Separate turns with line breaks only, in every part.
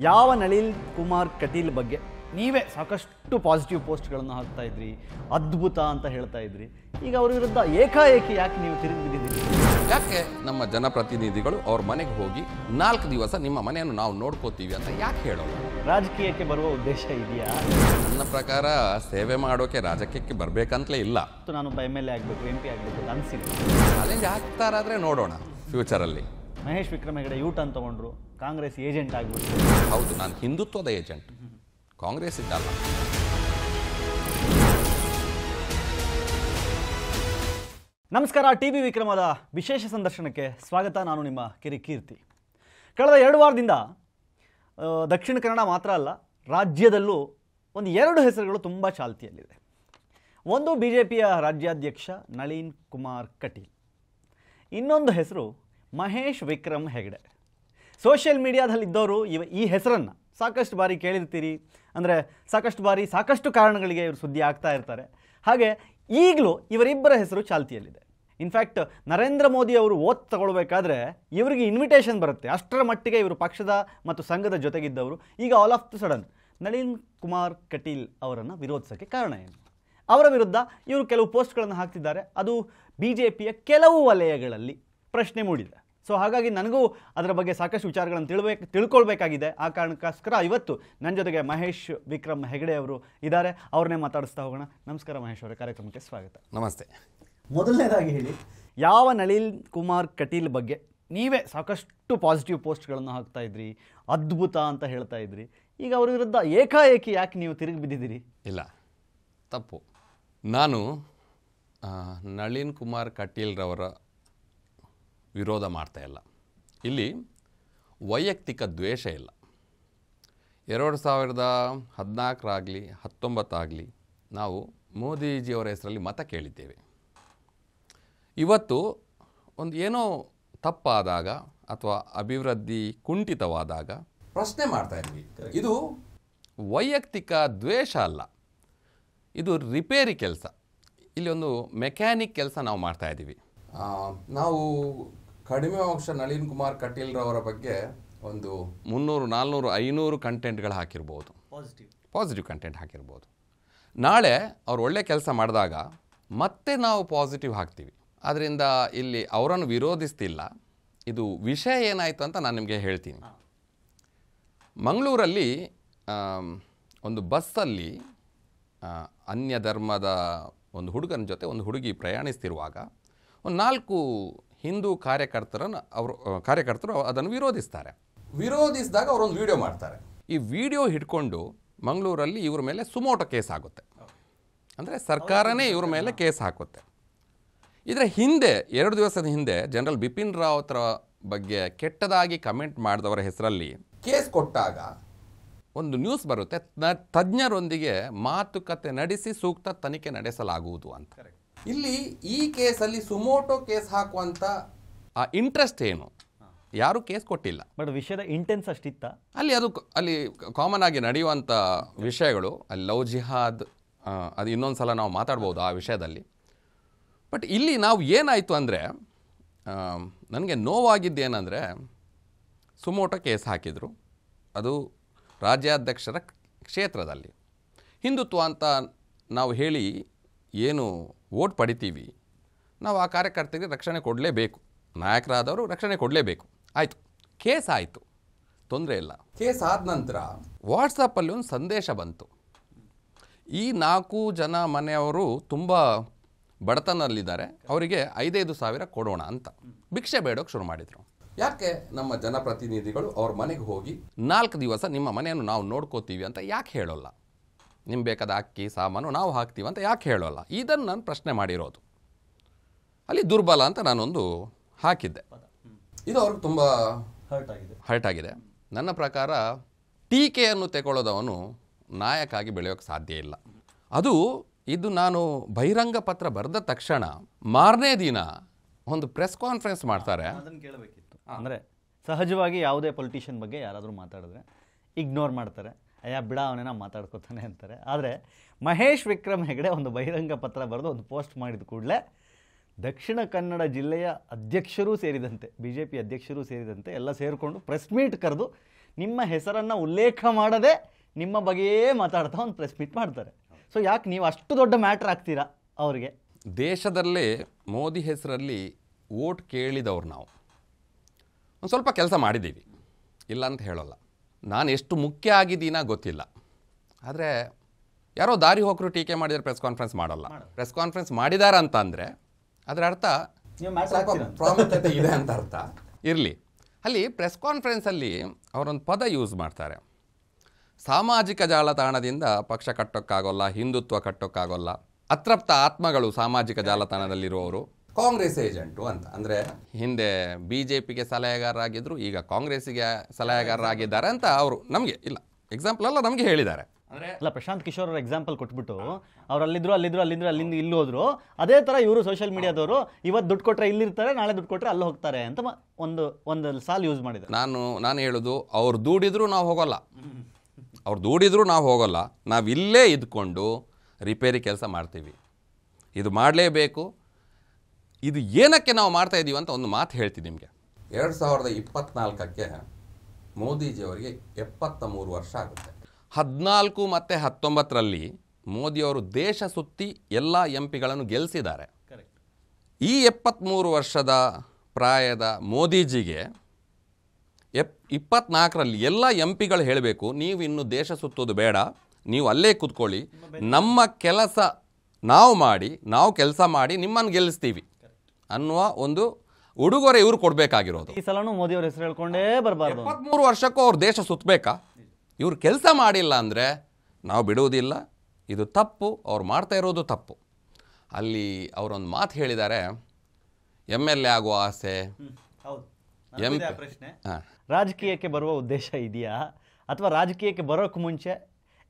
ಯಾವ ನಳಿಲ್ ಕುಮಾರ್ ಕಟೀಲ್ ಬಗ್ಗೆ ನೀವೇ ಸಾಕಷ್ಟು ಪಾಸಿಟಿವ್ ಪೋಸ್ಟ್ಗಳನ್ನು ಹಾಕ್ತಾ ಇದ್ರಿ ಅದ್ಭುತ ಅಂತ ಹೇಳ್ತಾ ಇದ್ರಿ. ಈಗ ಅವ್ರ ವಿರುದ್ಧ ಏಕಾಏಕಿ ಯಾಕೆ ನೀವು ತಿರುಗಿ ಬಿದ್ದಿದ್ದೀರಿ
ಯಾಕೆ ನಮ್ಮ ಜನಪ್ರತಿನಿಧಿಗಳು ಅವ್ರ ಮನೆಗೆ ಹೋಗಿ ನಾಲ್ಕು ದಿವಸ ನಿಮ್ಮ ಮನೆಯನ್ನು ನಾವು ನೋಡ್ಕೋತೀವಿ ಅಂತ ಯಾಕೆ ಹೇಳೋದು?
ರಾಜಕೀಯಕ್ಕೆ ಬರುವ ಉದ್ದೇಶ ಇದೆಯಾ?
ನನ್ನ ಪ್ರಕಾರ ಸೇವೆ ಮಾಡೋಕೆ ರಾಜಕೀಯಕ್ಕೆ ಬರಬೇಕಂತಲೇ ಇಲ್ಲ.
ನಾನು ಎಂ ಎಲ್ ಎ ಆಗಬೇಕು ಎಂ ಪಿ ಆಗಬೇಕು ಅಂತ ಅನಿಸಿಲ್ಲ
ಚಾಲೆಂಜ್ ಆಗ್ತಾರಾದ್ರೆ ನೋಡೋಣ ಫ್ಯೂಚರಲ್ಲಿ
ಮಹೇಶ್ ವಿಕ್ರಮ್ ಹೆಗಡೆ ಯೂ ಟರ್ನ್ ತಗೊಂಡ್ರು. ಕಾಂಗ್ರೆಸ್ ಏಜೆಂಟ್ ಆಗಿಬಿಟ್ಟು
ಹೌದು ನಾನು ಹಿಂದುತ್ವದ ಏಜೆಂಟ್. ಕಾಂಗ್ರೆಸ್ ಇದ್ದಲ್ಲ.
ನಮಸ್ಕಾರ ಟಿ ವಿ ವಿಕ್ರಮದ ವಿಶೇಷ ಸಂದರ್ಶನಕ್ಕೆ ಸ್ವಾಗತ. ನಾನು ನಿಮ್ಮ ಕಿರಿಕೀರ್ತಿ ಕಳೆದ ಎರಡು ವಾರದಿಂದ ದಕ್ಷಿಣ ಕನ್ನಡ ಮಾತ್ರ ಅಲ್ಲ ರಾಜ್ಯದಲ್ಲೂ ಒಂದು ಎರಡು ಹೆಸರುಗಳು ತುಂಬ ಚಾಲ್ತಿಯಲ್ಲಿದೆ. ಒಂದು ಬಿ ಜೆ ಪಿಯ ರಾಜ್ಯಾಧ್ಯಕ್ಷ ನಳಿನ್ ಕುಮಾರ್ ಕಟೀಲ್. ಇನ್ನೊಂದು ಹೆಸರು ಮಹೇಶ್ ವಿಕ್ರಮ್ ಹೆಗಡೆ. ಸೋಷಿಯಲ್ ಮೀಡಿಯಾದಲ್ಲಿದ್ದವರು ಇವ ಈ ಹೆಸರನ್ನು ಸಾಕಷ್ಟು ಬಾರಿ ಕೇಳಿರ್ತೀರಿ. ಅಂದರೆ ಸಾಕಷ್ಟು ಬಾರಿ ಸಾಕಷ್ಟು ಕಾರಣಗಳಿಗೆ ಇವರು ಸುದ್ದಿ ಆಗ್ತಾ ಇರ್ತಾರೆ. ಹಾಗೆ ಈಗಲೂ ಇವರಿಬ್ಬರ ಹೆಸರು ಚಾಲ್ತಿಯಲ್ಲಿದೆ. ಇನ್ಫ್ಯಾಕ್ಟ್ ನರೇಂದ್ರ ಮೋದಿ ಅವರು ಓತ್ ತಗೊಳ್ಬೇಕಾದ್ರೆ ಇವರಿಗೆ ಇನ್ವಿಟೇಷನ್ ಬರುತ್ತೆ. ಅಷ್ಟರ ಮಟ್ಟಿಗೆ ಇವರು ಪಕ್ಷದ ಮತ್ತು ಸಂಘದ ಜೊತೆಗಿದ್ದವರು. ಈಗ all of the sudden Nalin Kumar Kateel ಅವರನ್ನು ವಿರೋಧಿಸೋಕ್ಕೆ ಕಾರಣ ಏನು? ಅವರ ವಿರುದ್ಧ ಇವರು ಕೆಲವು ಪೋಸ್ಟ್ಗಳನ್ನು ಹಾಕ್ತಿದ್ದಾರೆ. ಅದು ಬಿ ಜೆ ಪಿಯ ಕೆಲವು ವಲಯಗಳಲ್ಲಿ ಪ್ರಶ್ನೆ ಮೂಡಿದೆ. ಸೊ ಹಾಗಾಗಿ ನನಗೂ ಅದರ ಬಗ್ಗೆ ಸಾಕಷ್ಟು ವಿಚಾರಗಳನ್ನು ತಿಳ್ಬೇಕು ತಿಳ್ಕೊಳ್ಬೇಕಾಗಿದೆ. ಆ ಕಾರಣಕ್ಕೋಸ್ಕರ ಇವತ್ತು ನನ್ನ ಜೊತೆಗೆ ಮಹೇಶ್ ವಿಕ್ರಮ್ ಹೆಗಡೆ ಅವರು ಇದ್ದಾರೆ. ಅವ್ರನ್ನೇ ಮಾತಾಡಿಸ್ತಾ ಹೋಗೋಣ. ನಮಸ್ಕಾರ ಮಹೇಶ್ ಅವರ. ಕಾರ್ಯಕ್ರಮಕ್ಕೆ ಸ್ವಾಗತ.
ನಮಸ್ತೆ.
ಮೊದಲನೇದಾಗಿ ಹೇಳಿ ಯಾವ ನಳಿನ್ ಕುಮಾರ್ ಕಟೀಲ್ ಬಗ್ಗೆ ನೀವೇ ಸಾಕಷ್ಟು ಪಾಸಿಟಿವ್ ಪೋಸ್ಟ್ಗಳನ್ನು ಹಾಕ್ತಾ ಇದ್ರಿ. ಅದ್ಭುತ ಅಂತ ಹೇಳ್ತಾ ಇದ್ರಿ. ಈಗ ಅವ್ರ ವಿರುದ್ಧ ಏಕಾಏಕಿ ಯಾಕೆ ನೀವು ತಿರುಗಿ ಬಿದ್ದಿದ್ದೀರಿ?
ಇಲ್ಲ. ತಪ್ಪು. ನಾನು ನಳಿನ್ ಕುಮಾರ್ ಕಟೀಲ್ರವರ ವಿರೋಧ ಮಾಡ್ತಾ ಇಲ್ಲ. ಇಲ್ಲಿ ವೈಯಕ್ತಿಕ ದ್ವೇಷ ಇಲ್ಲ. ಎರಡು ಸಾವಿರದ ಹದಿನಾಲ್ಕರಾಗಲಿ ಹತ್ತೊಂಬತ್ತಾಗಲಿ ನಾವು ಮೋದಿಜಿಯವರ ಹೆಸರಲ್ಲಿ ಮತ ಕೇಳಿದ್ದೇವೆ. ಇವತ್ತು ಒಂದು ಏನೋ ತಪ್ಪಾದಾಗ ಅಥವಾ ಅಭಿವೃದ್ಧಿ ಕುಂಠಿತವಾದಾಗ ಪ್ರಶ್ನೆ ಮಾಡ್ತಾ ಇದ್ವಿ. ಇದು ವೈಯಕ್ತಿಕ ದ್ವೇಷ ಅಲ್ಲ. ಇದು ರಿಪೇರಿ ಕೆಲಸ. ಇಲ್ಲಿ ಒಂದು ಮೆಕ್ಯಾನಿಕ್ ಕೆಲಸ ನಾವು ಮಾಡ್ತಾ ಇದ್ದೀವಿ. ನಾವು ಕಡಿಮೆ ಅಂಶ ನಳಿನ್ ಕುಮಾರ್ ಕಟೀಲ್ರವರ ಬಗ್ಗೆ ಒಂದು ಮುನ್ನೂರು ನಾಲ್ನೂರು ಐನೂರು ಕಂಟೆಂಟ್ಗಳು ಹಾಕಿರ್ಬೋದು.
ಪಾಸಿಟಿವ್
ಪಾಸಿಟಿವ್ ಕಂಟೆಂಟ್ ಹಾಕಿರ್ಬೋದು. ನಾಳೆ ಅವ್ರು ಒಳ್ಳೆ ಕೆಲಸ ಮಾಡಿದಾಗ ಮತ್ತೆ ನಾವು ಪಾಸಿಟಿವ್ ಹಾಕ್ತೀವಿ. ಆದ್ದರಿಂದ ಇಲ್ಲಿ ಅವರನ್ನು ವಿರೋಧಿಸ್ತಿಲ್ಲ. ಇದು ವಿಷಯ ಏನಾಯಿತು ಅಂತ ನಾನು ನಿಮಗೆ ಹೇಳ್ತೀನಿ. ಮಂಗಳೂರಲ್ಲಿ ಒಂದು ಬಸ್ಸಲ್ಲಿ ಅನ್ಯ ಧರ್ಮದ ಒಂದು ಹುಡುಗನ ಜೊತೆ ಒಂದು ಹುಡುಗಿ ಪ್ರಯಾಣಿಸ್ತಿರುವಾಗ ಒಂದು ನಾಲ್ಕು ಹಿಂದೂ ಕಾರ್ಯಕರ್ತರನ್ನು ಅವರು ಕಾರ್ಯಕರ್ತರು ಅದನ್ನು ವಿರೋಧಿಸ್ತಾರೆ. ವಿರೋಧಿಸಿದಾಗ ಅವರೊಂದು ವಿಡಿಯೋ ಮಾಡ್ತಾರೆ. ಈ ವಿಡಿಯೋ ಹಿಡ್ಕೊಂಡು ಮಂಗಳೂರಲ್ಲಿ ಇವ್ರ ಮೇಲೆ ಸುಮೋಟೋ ಕೇಸ್ ಆಗುತ್ತೆ. ಅಂದರೆ ಸರ್ಕಾರನೇ ಇವ್ರ ಮೇಲೆ ಕೇಸ್ ಹಾಕುತ್ತೆ. ಇದರ ಹಿಂದೆ ಎರಡು ದಿವಸದ ಹಿಂದೆ ಜನರಲ್ ಬಿಪಿನ್ ರಾವತ್ರ ಬಗ್ಗೆ ಕೆಟ್ಟದಾಗಿ ಕಮೆಂಟ್ ಮಾಡಿದವರ ಹೆಸರಲ್ಲಿ ಕೇಸ್ ಕೊಟ್ಟಾಗ ಒಂದು ನ್ಯೂಸ್ ಬರುತ್ತೆ ತಜ್ಞರೊಂದಿಗೆ ಮಾತುಕತೆ ನಡೆಸಿ ಸೂಕ್ತ ತನಿಖೆ ನಡೆಸಲಾಗುವುದು ಅಂತ. ಇಲ್ಲಿ ಈ ಕೇಸಲ್ಲಿ ಸುಮೋಟೋ ಕೇಸ್ ಹಾಕುವಂತ ಆ ಇಂಟ್ರೆಸ್ಟ್ ಏನು? ಯಾರು ಕೇಸ್ ಕೊಟ್ಟಿಲ್ಲ.
ಬಟ್ ವಿಷಯದ ಇಂಟೆನ್ಸ್ ಅಷ್ಟಿತ್ತ?
ಅಲ್ಲಿ ಅದು ಅಲ್ಲಿ ಕಾಮನ್ ಆಗಿ ನಡೆಯುವಂಥ ವಿಷಯಗಳು ಅಲ್ಲಿ ಲವ್ ಜಿಹಾದ್ ಅದು ಇನ್ನೊಂದು ಸಲ ನಾವು ಮಾತಾಡ್ಬೋದು ಆ ವಿಷಯದಲ್ಲಿ. ಬಟ್ ಇಲ್ಲಿ ನಾವು ಏನಾಯಿತು ಅಂದರೆ ನನಗೆ ನೋವಾಗಿದ್ದೇನೆಂದರೆ ಸುಮೋಟೋ ಕೇಸ್ ಹಾಕಿದರು. ಅದು ರಾಜ್ಯಾಧ್ಯಕ್ಷರ ಕ್ಷೇತ್ರದಲ್ಲಿ. ಹಿಂದುತ್ವ ಅಂತ ನಾವು ಹೇಳಿ ಏನು ಓಟ್ ಪಡಿತೀವಿ ನಾವು ಆ ಕಾರ್ಯಕರ್ತರಿಗೆ ರಕ್ಷಣೆ ಕೊಡಲೇಬೇಕು. ನಾಯಕರಾದವರು ರಕ್ಷಣೆ ಕೊಡಲೇಬೇಕು. ಆಯಿತು ಕೇಸ್ ಆಯಿತು. ತೊಂದರೆ ಇಲ್ಲ. ಕೇಸ್ ಆದ ನಂತರ ವಾಟ್ಸಪ್ಪಲ್ಲಿ ಒಂದು ಸಂದೇಶ ಬಂತು. ಈ ನಾಲ್ಕು ಜನ ಮನೆಯವರು ತುಂಬ ಬಡತನದಲ್ಲಿದ್ದಾರೆ. ಅವರಿಗೆ ಐದೈದು ಸಾವಿರ ಕೊಡೋಣ ಅಂತ. ಭಿಕ್ಷೆ ಬೇಡೋಕೆ ಶುರು ಮಾಡಿದರು. ಯಾಕೆ ನಮ್ಮ ಜನಪ್ರತಿನಿಧಿಗಳು ಅವ್ರ ಮನೆಗೆ ಹೋಗಿ ನಾಲ್ಕು ದಿವಸ ನಿಮ್ಮ ಮನೆಯನ್ನು ನಾವು ನೋಡ್ಕೋತೀವಿ ಅಂತ ಯಾಕೆ ಹೇಳೋಲ್ಲ? ನಿಮ್ಗೆ ಬೇಕಾದ ಅಕ್ಕಿ ಸಾಮಾನು ನಾವು ಹಾಕ್ತೀವಿ ಅಂತ ಯಾಕೆ ಹೇಳೋಲ್ಲ? ಇದನ್ನು ನಾನು ಪ್ರಶ್ನೆ ಮಾಡಿರೋದು. ಅಲ್ಲಿ ದುರ್ಬಲ ಅಂತ ನಾನೊಂದು ಹಾಕಿದ್ದೆ. ಇದು ಅವ್ರಿಗೆ ತುಂಬ
ಹರ್ಟ್ ಆಗಿದೆ.
ಹರ್ಟ್ ಆಗಿದೆ. ನನ್ನ ಪ್ರಕಾರ ಟೀಕೆಯನ್ನು ತೆಗೊಳ್ಳೋದವನು ನಾಯಕ ಆಗಿ ಬೆಳೆಯೋಕ್ಕೆ ಸಾಧ್ಯ ಇಲ್ಲ. ಅದು ಇದು ನಾನು ಬಹಿರಂಗ ಪತ್ರ ಬರೆದ ತಕ್ಷಣ ಮಾರನೇ ದಿನ ಒಂದು ಪ್ರೆಸ್ ಕಾನ್ಫರೆನ್ಸ್ ಮಾಡ್ತಾರೆ.
ಅದನ್ನು ಕೇಳಬೇಕಿತ್ತು. ಅಂದರೆ ಸಹಜವಾಗಿ ಯಾವುದೇ ಪೊಲಿಟಿಷಿಯನ್ ಬಗ್ಗೆ ಯಾರಾದರೂ ಮಾತಾಡಿದ್ರೆ ಇಗ್ನೋರ್ ಮಾಡ್ತಾರೆ. ಅಯ್ಯ ಬಿಡ ಅವನೇನ ಮಾತಾಡ್ಕೋತಾನೆ ಅಂತಾರೆ. ಆದರೆ ಮಹೇಶ್ ವಿಕ್ರಮ್ ಹೆಗಡೆ ಒಂದು ಬಹಿರಂಗ ಪತ್ರ ಬರೆದು ಒಂದು ಪೋಸ್ಟ್ ಮಾಡಿದ ಕೂಡಲೇ, ದಕ್ಷಿಣ ಕನ್ನಡ ಜಿಲ್ಲೆಯ ಅಧ್ಯಕ್ಷರೂ ಸೇರಿದಂತೆ ಬಿ ಜೆ ಪಿ ಅಧ್ಯಕ್ಷರೂ ಸೇರಿದಂತೆ ಎಲ್ಲ ಸೇರಿಕೊಂಡು ಪ್ರೆಸ್ ಮೀಟ್ ಕರೆದು ನಿಮ್ಮ ಹೆಸರನ್ನು ಉಲ್ಲೇಖ ಮಾಡದೆ ನಿಮ್ಮ ಬಗ್ಗೆಯೇ ಮಾತಾಡ್ತಾ ಒಂದು ಪ್ರೆಸ್ ಮೀಟ್ ಮಾಡ್ತಾರೆ. ಸೊ ಯಾಕೆ ನೀವು ಅಷ್ಟು ದೊಡ್ಡ ಮ್ಯಾಟ್ರ್ ಆಗ್ತೀರಾ ಅವರಿಗೆ?
ದೇಶದಲ್ಲೇ ಮೋದಿ ಹೆಸರಲ್ಲಿ ಓಟ್ ಕೇಳಿದವ್ರು ನಾವು. ಒಂದು ಸ್ವಲ್ಪ ಕೆಲಸ ಮಾಡಿದ್ದೀವಿ. ಇಲ್ಲ ಅಂತ ಹೇಳೋಲ್ಲ. ನಾನು ಎಷ್ಟು ಮುಖ್ಯ ಆಗಿದ್ದೀನ ಗೊತ್ತಿಲ್ಲ. ಆದರೆ ಯಾರೋ ದಾರಿ ಹೋಗ್ರು ಟೀಕೆ ಮಾಡಿದರೆ ಪ್ರೆಸ್ ಕಾನ್ಫರೆನ್ಸ್ ಮಾಡಲ್ಲ. ಪ್ರೆಸ್ ಕಾನ್ಫರೆನ್ಸ್ ಮಾಡಿದಾರ ಅಂತ ಅಂದರೆ ಅದರ ಅರ್ಥ. ಪ್ರಾಮುಖ್ಯತೆ ಇದೆ ಅಂತ ಅರ್ಥ. ಇರಲಿ. ಅಲ್ಲಿ ಪ್ರೆಸ್ ಕಾನ್ಫರೆನ್ಸಲ್ಲಿ ಅವರೊಂದು ಪದ ಯೂಸ್ ಮಾಡ್ತಾರೆ. ಸಾಮಾಜಿಕ ಜಾಲತಾಣದಿಂದ ಪಕ್ಷ ಕಟ್ಟೋಕ್ಕಾಗೋಲ್ಲ ಹಿಂದುತ್ವ ಕಟ್ಟೋಕ್ಕಾಗೋಲ್ಲ ಅತೃಪ್ತ ಆತ್ಮಗಳು ಸಾಮಾಜಿಕ ಜಾಲತಾಣದಲ್ಲಿರುವವರು. ಕಾಂಗ್ರೆಸ್ ಏಜೆಂಟು ಅಂತ. ಅಂದರೆ ಹಿಂದೆ ಬಿ ಜೆ ಪಿಗೆ ಸಲಹೆಗಾರರಾಗಿದ್ದರು ಈಗ ಕಾಂಗ್ರೆಸ್ಸಿಗೆ ಸಲಹೆಗಾರರಾಗಿದ್ದಾರೆ ಅಂತ ಅವರು ನಮಗೆ ಇಲ್ಲ. ಎಕ್ಸಾಂಪಲ್ ಅಲ್ಲ ನಮಗೆ ಹೇಳಿದ್ದಾರೆ. ಅಂದರೆ
ಅಲ್ಲ ಪ್ರಶಾಂತ್ ಕಿಶೋರ್ ಅವ್ರ ಎಕ್ಸಾಂಪಲ್ ಕೊಟ್ಬಿಟ್ಟು ಅವ್ರು ಅಲ್ಲಿದ್ರು ಅಲ್ಲಿದ್ರು ಅಲ್ಲಿಂದ್ರೆ ಅಲ್ಲಿಂದ ಇಲ್ಲಿ ಹೋದ್ರು ಅದೇ ಥರ ಇವರು ಸೋಷಿಯಲ್ ಮೀಡಿಯಾದವರು ಇವತ್ತು ದುಡ್ಡು ಕೊಟ್ಟರೆ ಇಲ್ಲಿರ್ತಾರೆ ನಾಳೆ ದುಡ್ಡು ಕೊಟ್ಟರೆ ಅಲ್ಲಿ ಹೋಗ್ತಾರೆ ಅಂತ ಒಂದು ಒಂದು ಸಾಲ್ ಯೂಸ್ ಮಾಡಿದ್ದಾರೆ.
ನಾನು ನಾನು ಹೇಳೋದು ಅವ್ರು ದೂಡಿದ್ರು ನಾವು ಹೋಗೋಲ್ಲ. ಅವ್ರು ದೂಡಿದ್ರು ನಾವು ಹೋಗೋಲ್ಲ. ನಾವು ಇಲ್ಲೇ ಇದ್ಕೊಂಡು ರಿಪೇರಿ ಕೆಲಸ ಮಾಡ್ತೀವಿ. ಇದು ಮಾಡಲೇಬೇಕು ಇದು ಏನಕ್ಕೆ ನಾವು ಮಾಡ್ತಾ ಇದ್ದೀವಿ ಅಂತ ಒಂದು ಮಾತು ಹೇಳ್ತೀನಿ ನಿಮಗೆ. ಎರಡು ಸಾವಿರದ ಇಪ್ಪತ್ನಾಲ್ಕಕ್ಕೆ ಮೋದಿಜಿಯವರಿಗೆ ಎಪ್ಪತ್ತ ಮೂರು ವರ್ಷ ಆಗುತ್ತೆ. ಹದಿನಾಲ್ಕು ಮತ್ತು ಹತ್ತೊಂಬತ್ತರಲ್ಲಿ ಮೋದಿಯವರು ದೇಶ ಸುತ್ತಿ ಎಲ್ಲ ಎಂ ಪಿಗಳನ್ನು ಗೆಲ್ಲಿಸಿದ್ದಾರೆ
ಕರೆಕ್ಟ್
ಈ ಎಪ್ಪತ್ತ್ಮೂರು ವರ್ಷದ ಪ್ರಾಯದ ಮೋದಿಜಿಗೆ ಎಪ್ ಇಪ್ಪತ್ನಾಲ್ಕರಲ್ಲಿ ಎಲ್ಲ ಎಂ ಪಿಗಳು ಹೇಳಬೇಕು ನೀವು ಇನ್ನು ದೇಶ ಸುತ್ತೋದು ಬೇಡ ನೀವು ಅಲ್ಲೇ ಕೂತ್ಕೊಳ್ಳಿ. ನಮ್ಮ ಕೆಲಸ ನಾವು ಮಾಡಿ ನಾವು ಕೆಲಸ ಮಾಡಿ ನಿಮ್ಮನ್ನು ಗೆಲ್ಲಿಸ್ತೀವಿ. ಅನ್ನುವ ಒಂದು ಉಡುಗೊರೆ ಇವರು ಕೊಡಬೇಕಾಗಿರೋದು.
ಈ ಸಲನೂ ಮೋದಿ ಅವ್ರ ಹೆಸರು ಹೇಳ್ಕೊಂಡೇ ಬರಬಾರ್ದು.
ಮೂರು ವರ್ಷಕ್ಕೂ ಅವ್ರ ದೇಶ ಸುತ್ತಬೇಕಾ ಇವರು ಕೆಲಸ ಮಾಡಿಲ್ಲ ಅಂದರೆ ನಾವು ಬಿಡುವುದಿಲ್ಲ ಇದು ತಪ್ಪು ಅವ್ರು ಮಾಡ್ತಾ ಇರೋದು ತಪ್ಪು. ಅಲ್ಲಿ ಅವರೊಂದು ಮಾತು ಹೇಳಿದ್ದಾರೆ ಎಂ ಎಲ್ ಎ ಆಗುವ ಆಸೆ.
ಹೌದು.
ಎಂ
ಪ್ರಶ್ನೆ. ರಾಜಕೀಯಕ್ಕೆ ಬರುವ ಉದ್ದೇಶ ಇದೆಯಾ? ಅಥವಾ ರಾಜಕೀಯಕ್ಕೆ ಬರೋಕ್ಕೆ ಮುಂಚೆ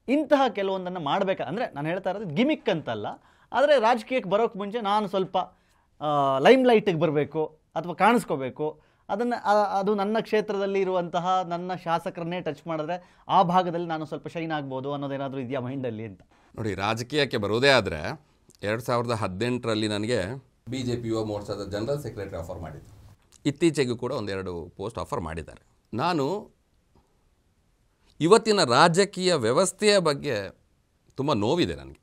ಇಂತಹ ಕೆಲವೊಂದನ್ನು ಮಾಡಬೇಕಾ? ಅಂದರೆ ನಾನು ಹೇಳ್ತಾ ಇರೋದು ಗಿಮಿಕ್ ಅಂತಲ್ಲ ಆದರೆ ರಾಜಕೀಯಕ್ಕೆ ಬರೋಕ್ಕೆ ಮುಂಚೆ ನಾನು ಸ್ವಲ್ಪ ಲೈಮ್ ಲೈಟಿಗೆ ಬರಬೇಕು ಅಥವಾ ಕಾಣಿಸ್ಕೋಬೇಕು. ಅದನ್ನು ಅದು ನನ್ನ ಕ್ಷೇತ್ರದಲ್ಲಿ ಇರುವಂತಹ ನನ್ನ ಶಾಸಕರನ್ನೇ ಟಚ್ ಮಾಡಿದ್ರೆ ಆ ಭಾಗದಲ್ಲಿ ನಾನು ಸ್ವಲ್ಪ ಶೈನ್ ಆಗ್ಬೋದು ಅನ್ನೋದೇನಾದರೂ ಇದೆಯಾ ಮೈಂಡಲ್ಲಿ ಅಂತ?
ನೋಡಿ, ರಾಜಕೀಯಕ್ಕೆ ಬರೋದೇ ಆದರೆ ಎರಡು ಸಾವಿರದ ಹದಿನೆಂಟರಲ್ಲಿ ನನಗೆ ಬಿ ಜೆ ಪಿ ಯುವ ಮೋರ್ಚಾದ ಜನರಲ್ ಸೆಕ್ರೆಟರಿ ಆಫರ್ ಮಾಡಿದ್ದು. ಇತ್ತೀಚೆಗೂ ಕೂಡ ಒಂದೆರಡು ಪೋಸ್ಟ್ ಆಫರ್ ಮಾಡಿದ್ದಾರೆ. ನಾನು ಇವತ್ತಿನ ರಾಜಕೀಯ ವ್ಯವಸ್ಥೆಯ ಬಗ್ಗೆ ತುಂಬ ನೋವಿದೆ ನನಗೆ.